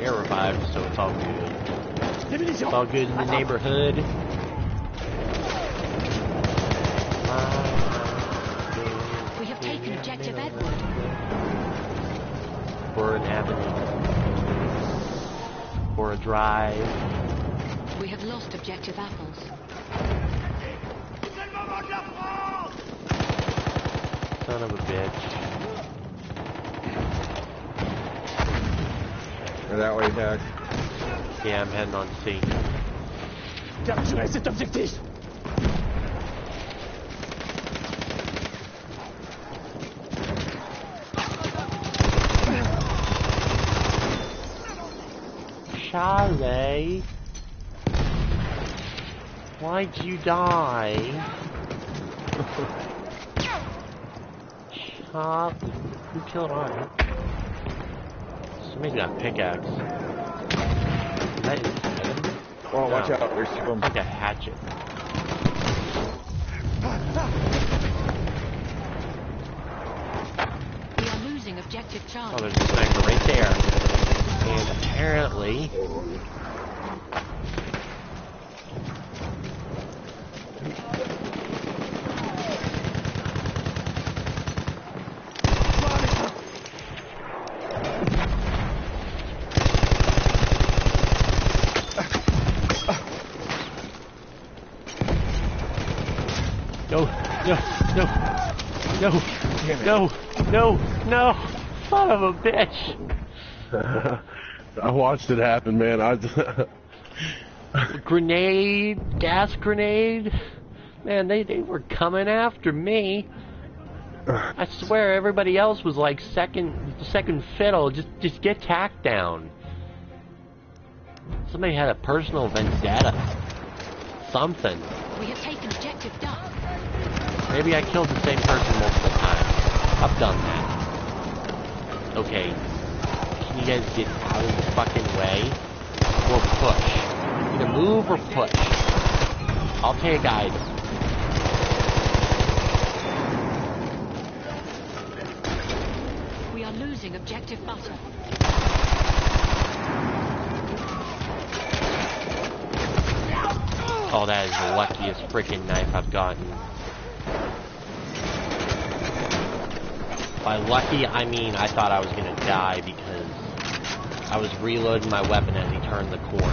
Air revived, so it's all good. It's all good in the neighborhood. Drive. We have lost objective apples. C'est le moment de la prendre Son of a bitch. Or that way, Doug. Yeah, I'm heading on C. Capturez cet objectif Charlie? Why'd you die? Charlie? Who killed Arnie? Somebody's got a pickaxe. That is him? Oh, watch out. There's some. Like a hatchet. We are losing objective Oh, there's a sniper right there. And apparently... No, no, no, no, no, no, no, son of a bitch. I watched it happen, man. I just Grenade, gas grenade. Man, they, they were coming after me. I swear everybody else was like second second fiddle. Just just get tacked down. Somebody had a personal vendetta. Something. We have taken objective Duff. Maybe I killed the same person multiple times. I've done that. Okay. Can you guys get out of the fucking way? Or push? Either move or push. I'll take either. We are losing objective Butter. Oh, that is the luckiest freaking knife I've gotten. By lucky, I mean I thought I was gonna die because I was reloading my weapon as he turned the corner.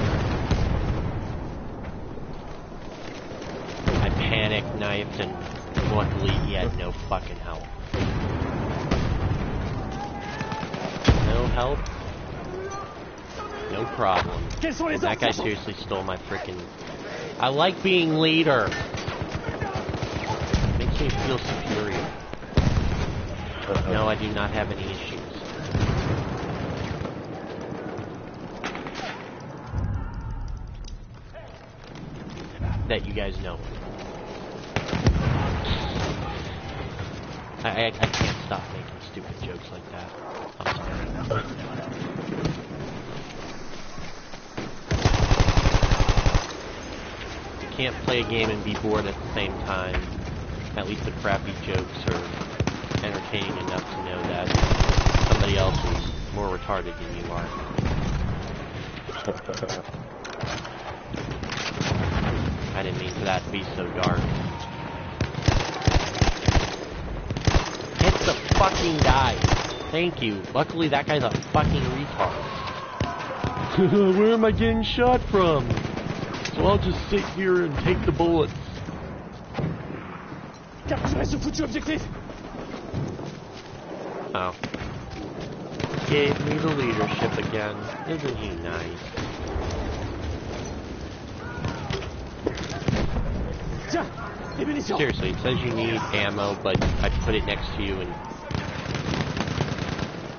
I panic knifed and luckily he had no fucking help. No help? No problem. Les That guy seriously stole my freaking. I like being leader. It Makes me feel superior. No, I do not have any issues. That you guys know. I, I, I can't stop making stupid jokes like that. I'm sorry. You can't play a game and be bored at the same time. At least the crappy jokes are entertaining enough to know that somebody else is more retarded than you are. I didn't mean for that to be so dark. Hit the fucking guy. Thank you. Luckily that guy's a fucking retard. Where am I getting shot from? So I'll just sit here and take the bullets. Capturez ce foutu objectif Oh. Gave me the leadership again. Isn't he nice? Tiens, les munitions Seriously, it says you need ammo, but I put it next to you and...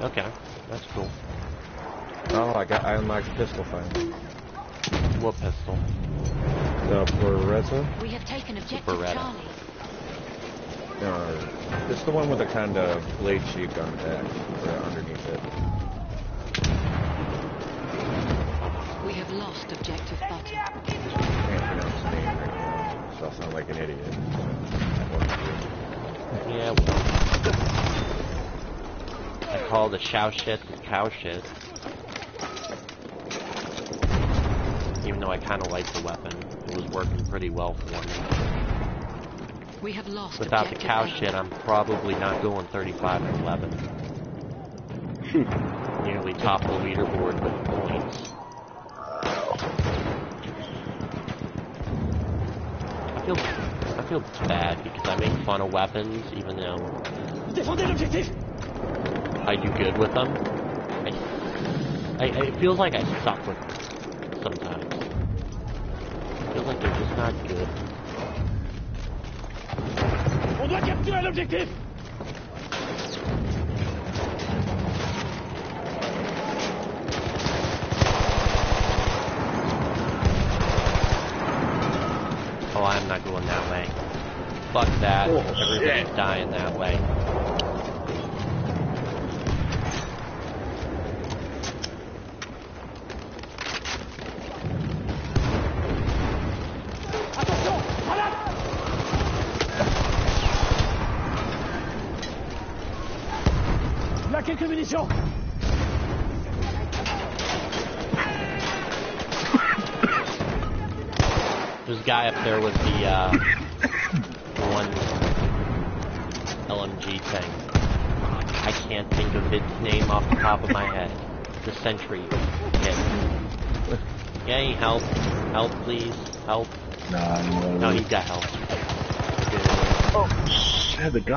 Okay, that's cool. Oh, I got I unlocked pistol finally. What pistol? Uh, for Reza? We have taken objective Beretta. Charlie. Uh, it's the one with the kind of blade sheath on the back, or underneath it. We have lost objective Butter. Can't pronounce the name right now, so I'll sound like an idiot. Yeah, well. I call the Chauchat the cow shit. Even though I kind of like the weapon. It was working pretty well for me. We have lost Without the objective cow Butter. shit, I'm probably not going 35 and 11. Hmm. Nearly top the leaderboard with points. I feel I feel bad because I make fun of weapons, even though Défendez l'objectif I do good with them. I, I, it feels like I suck with them sometimes. It feels like they're just not good. On Oh, I'm not going that way. Fuck that. Oh, Everybody's shit. dying that way.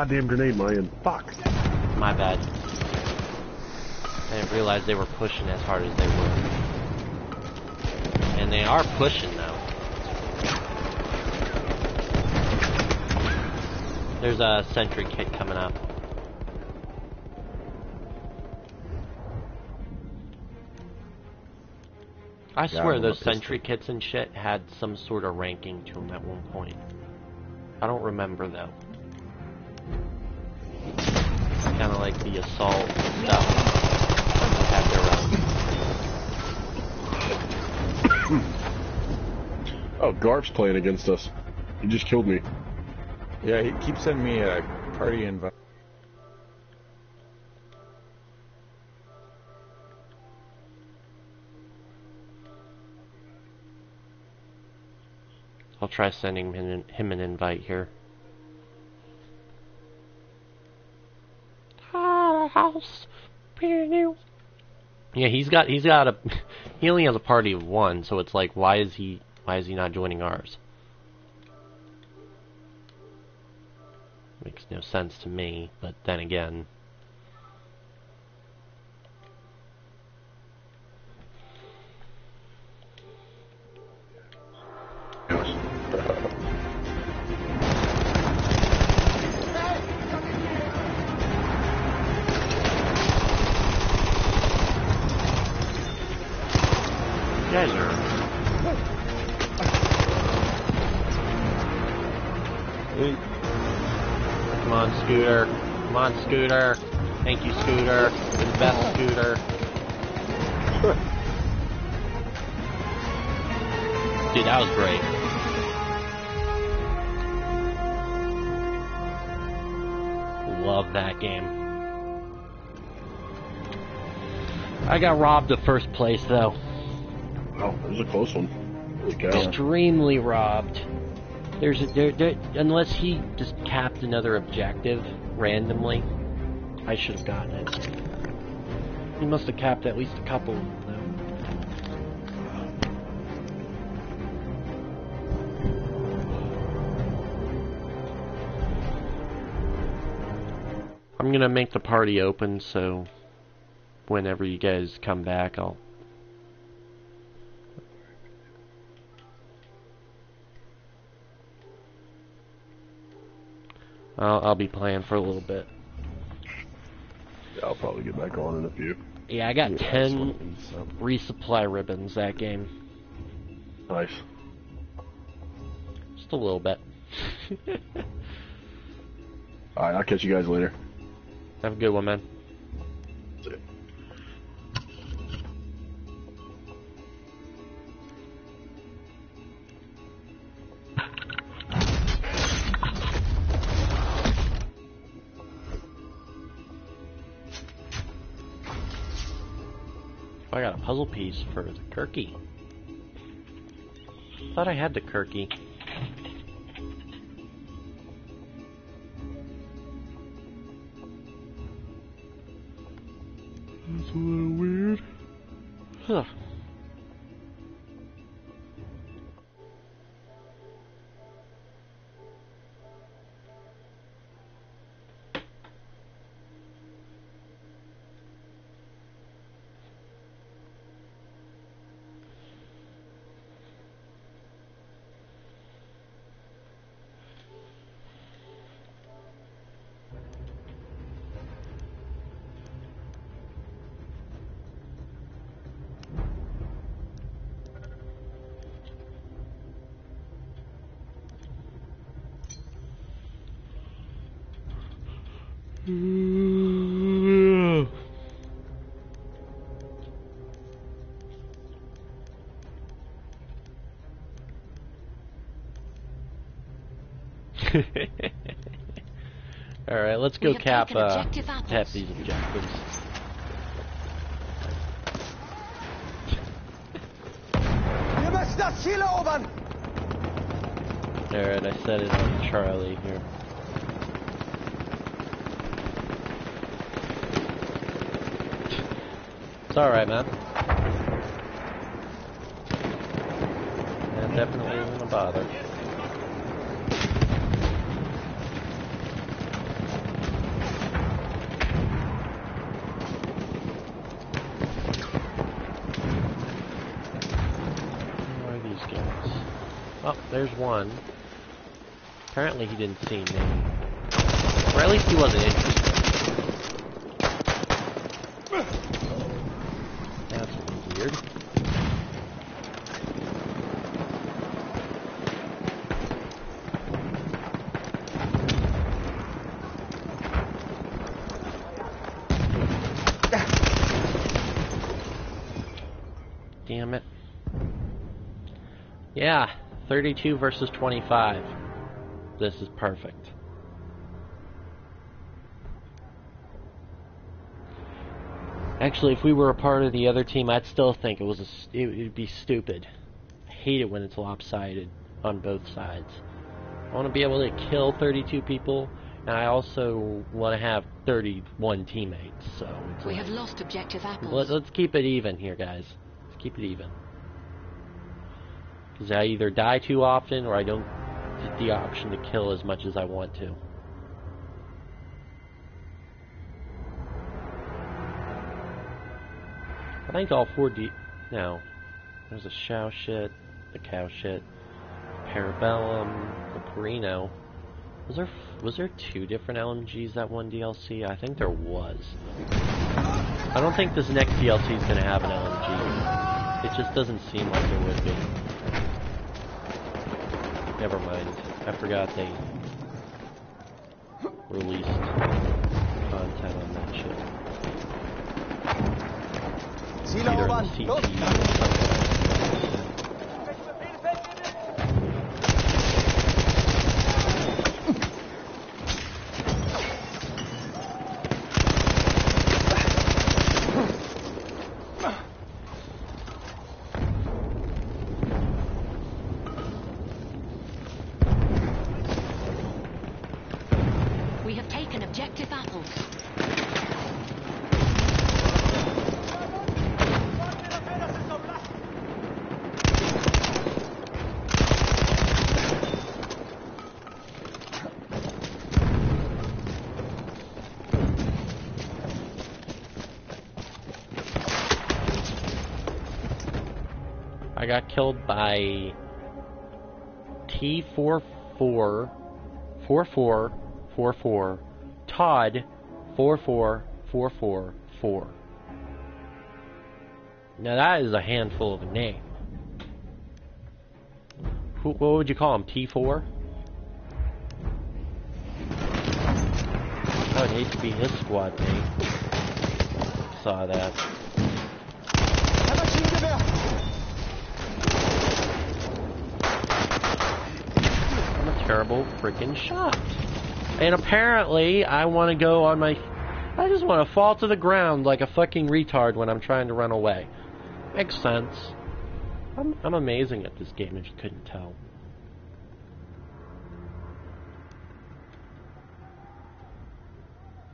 Goddamn grenade, Mayan. Fuck. My bad. I didn't realize they were pushing as hard as they were. And they are pushing now. There's a sentry kit coming up. I swear I'm those a pistol. sentry kits and shit had some sort of ranking to them at one point. I don't remember though. Kind of like the assault stuff. Have their um, own. Oh, Garf's playing against us. He just killed me. Yeah, he keeps sending me a party invite. I'll try sending him an invite here. Hi. house. Yeah, he's got he's got a he only has a party of one, so it's like why is he why is he not joining ours? Makes no sense to me, but then again, on, Scooter. Thank you, Scooter. You're the best, oh. Scooter. Dude, that was great. Love that game. I got robbed of first place though. oh, it was a close one. Holy. Extremely robbed. There's a, there, there, unless he just capped another objective randomly, I should have gotten it. He must have capped at least a couple. Though. I'm gonna make the party open so whenever you guys come back, I'll I'll, I'll be playing for a little bit. Yeah, I'll probably get back on in a few. Yeah, I got Yeah, ten resupply ribbons that game. Nice. Just a little bit. Alright, I'll catch you guys later. Have a good one, man. I got a puzzle piece for the Kirky. Thought I had the Kirky. That's a little weird. Huh. Alright, let's go cap, uh, cap these objectives. Wir müssen das Ziel erobern! Alright, I set it on Charlie here. It's alright, man. That definitely isn't a bother. Where are these guys? Oh, there's one. Apparently he didn't see me. Or at least he wasn't interested. That's weird. Damn it. Yeah, 32 versus 25. This is perfect. Actually, if we were a part of the other team, I'd still think it was a, it would be stupid. I hate it when it's lopsided on both sides. I want to be able to kill 32 people And I also want to have 31 teammates, so We like- have lost objective apples. Let, let's keep it even here, guys. Let's keep it even. Because I either die too often or I don't get the option to kill as much as I want to. I think all four D. No. There's a Chauchat, the cow shit, Parabellum, the Perino. Was there was there two different LMGs that one DLC? I think there was. I don't think this next DLC is going to have an LMG. It just doesn't seem like there would be. Never mind. I forgot they released content on that shit. Either the CT or something. We have taken objective apples. I got killed by T44 4444 Todd 44444. Now that is a handful of a name. Who, what would you call him? T4? I would hate to be his squad mate. Saw that. I'm a terrible freaking shot. And apparently, I want to go on my. I just want to fall to the ground like a fucking retard when I'm trying to run away. Makes sense. I'm, I'm amazing at this game if you couldn't tell.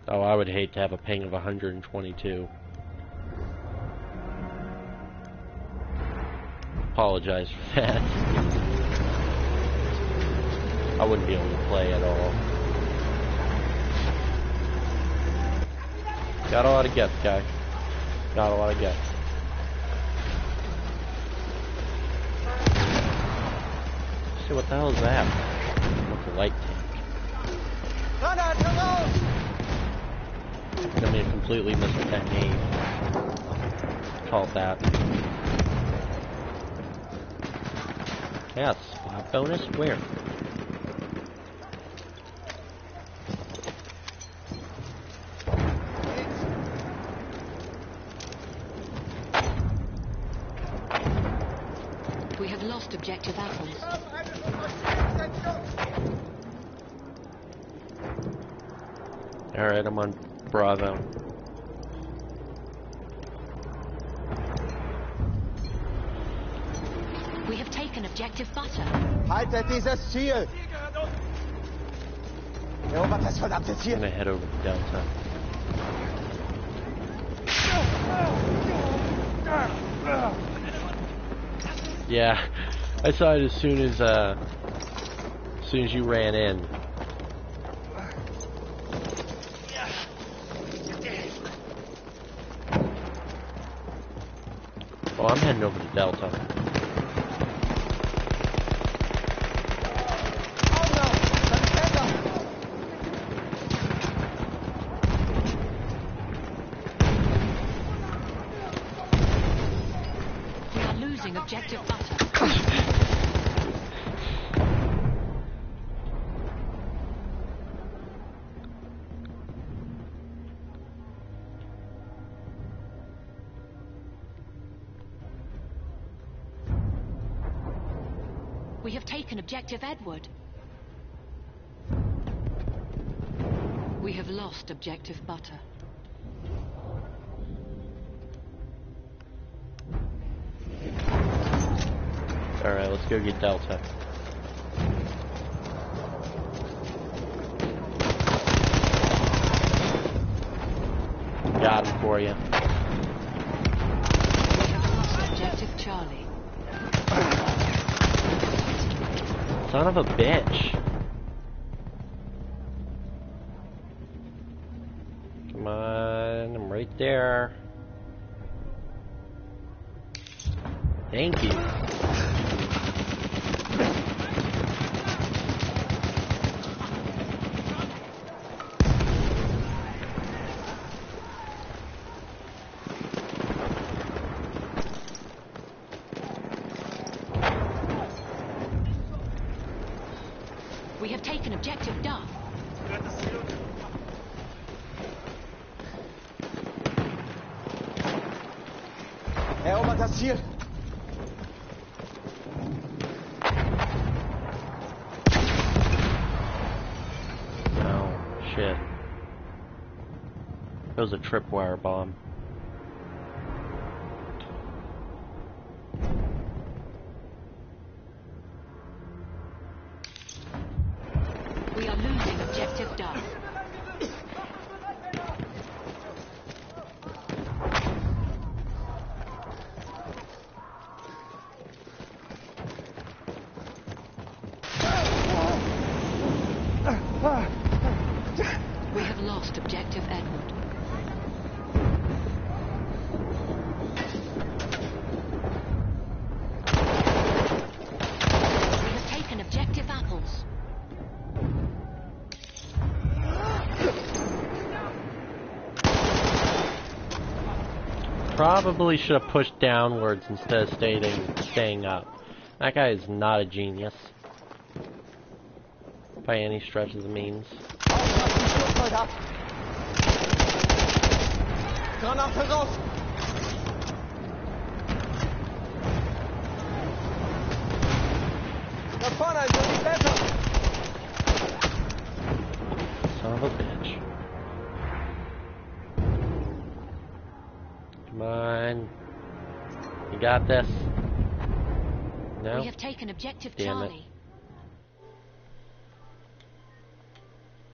Oh, I would hate to have a ping of 122. Apologize for that. I wouldn't be able to play at all. Got a lot of gets, guy. Got a lot of gets. See what the hell is that? What's a light tank? I mean, I completely missed that name. Call that. Spot bonus? Where? We have lost objective apples. Alright, I'm on Bravo. We have taken objective butter. Haltet dieses Ziel! Erobert das verdammte I'm gonna head over to Delta. Yeah, I saw it as soon as uh, as soon as you ran in. Oh, I'm heading over to Delta. Objective Edward. We have lost Objective Butter. Alright, let's go get Delta. Got him for you. We have lost Objective Charlie. Son of a bitch. Come on, I'm right there. Thank you. We have taken objective Duff. Erobert das Ziel. Oh, shit. It was a tripwire bomb. We are losing objective Duff. We have lost objective Edward. We have taken objective apples. Probably should have pushed downwards instead of staying staying up. That guy is not a genius. By any stretch of the means. Got this. No? We have taken objective Damn it. Charlie.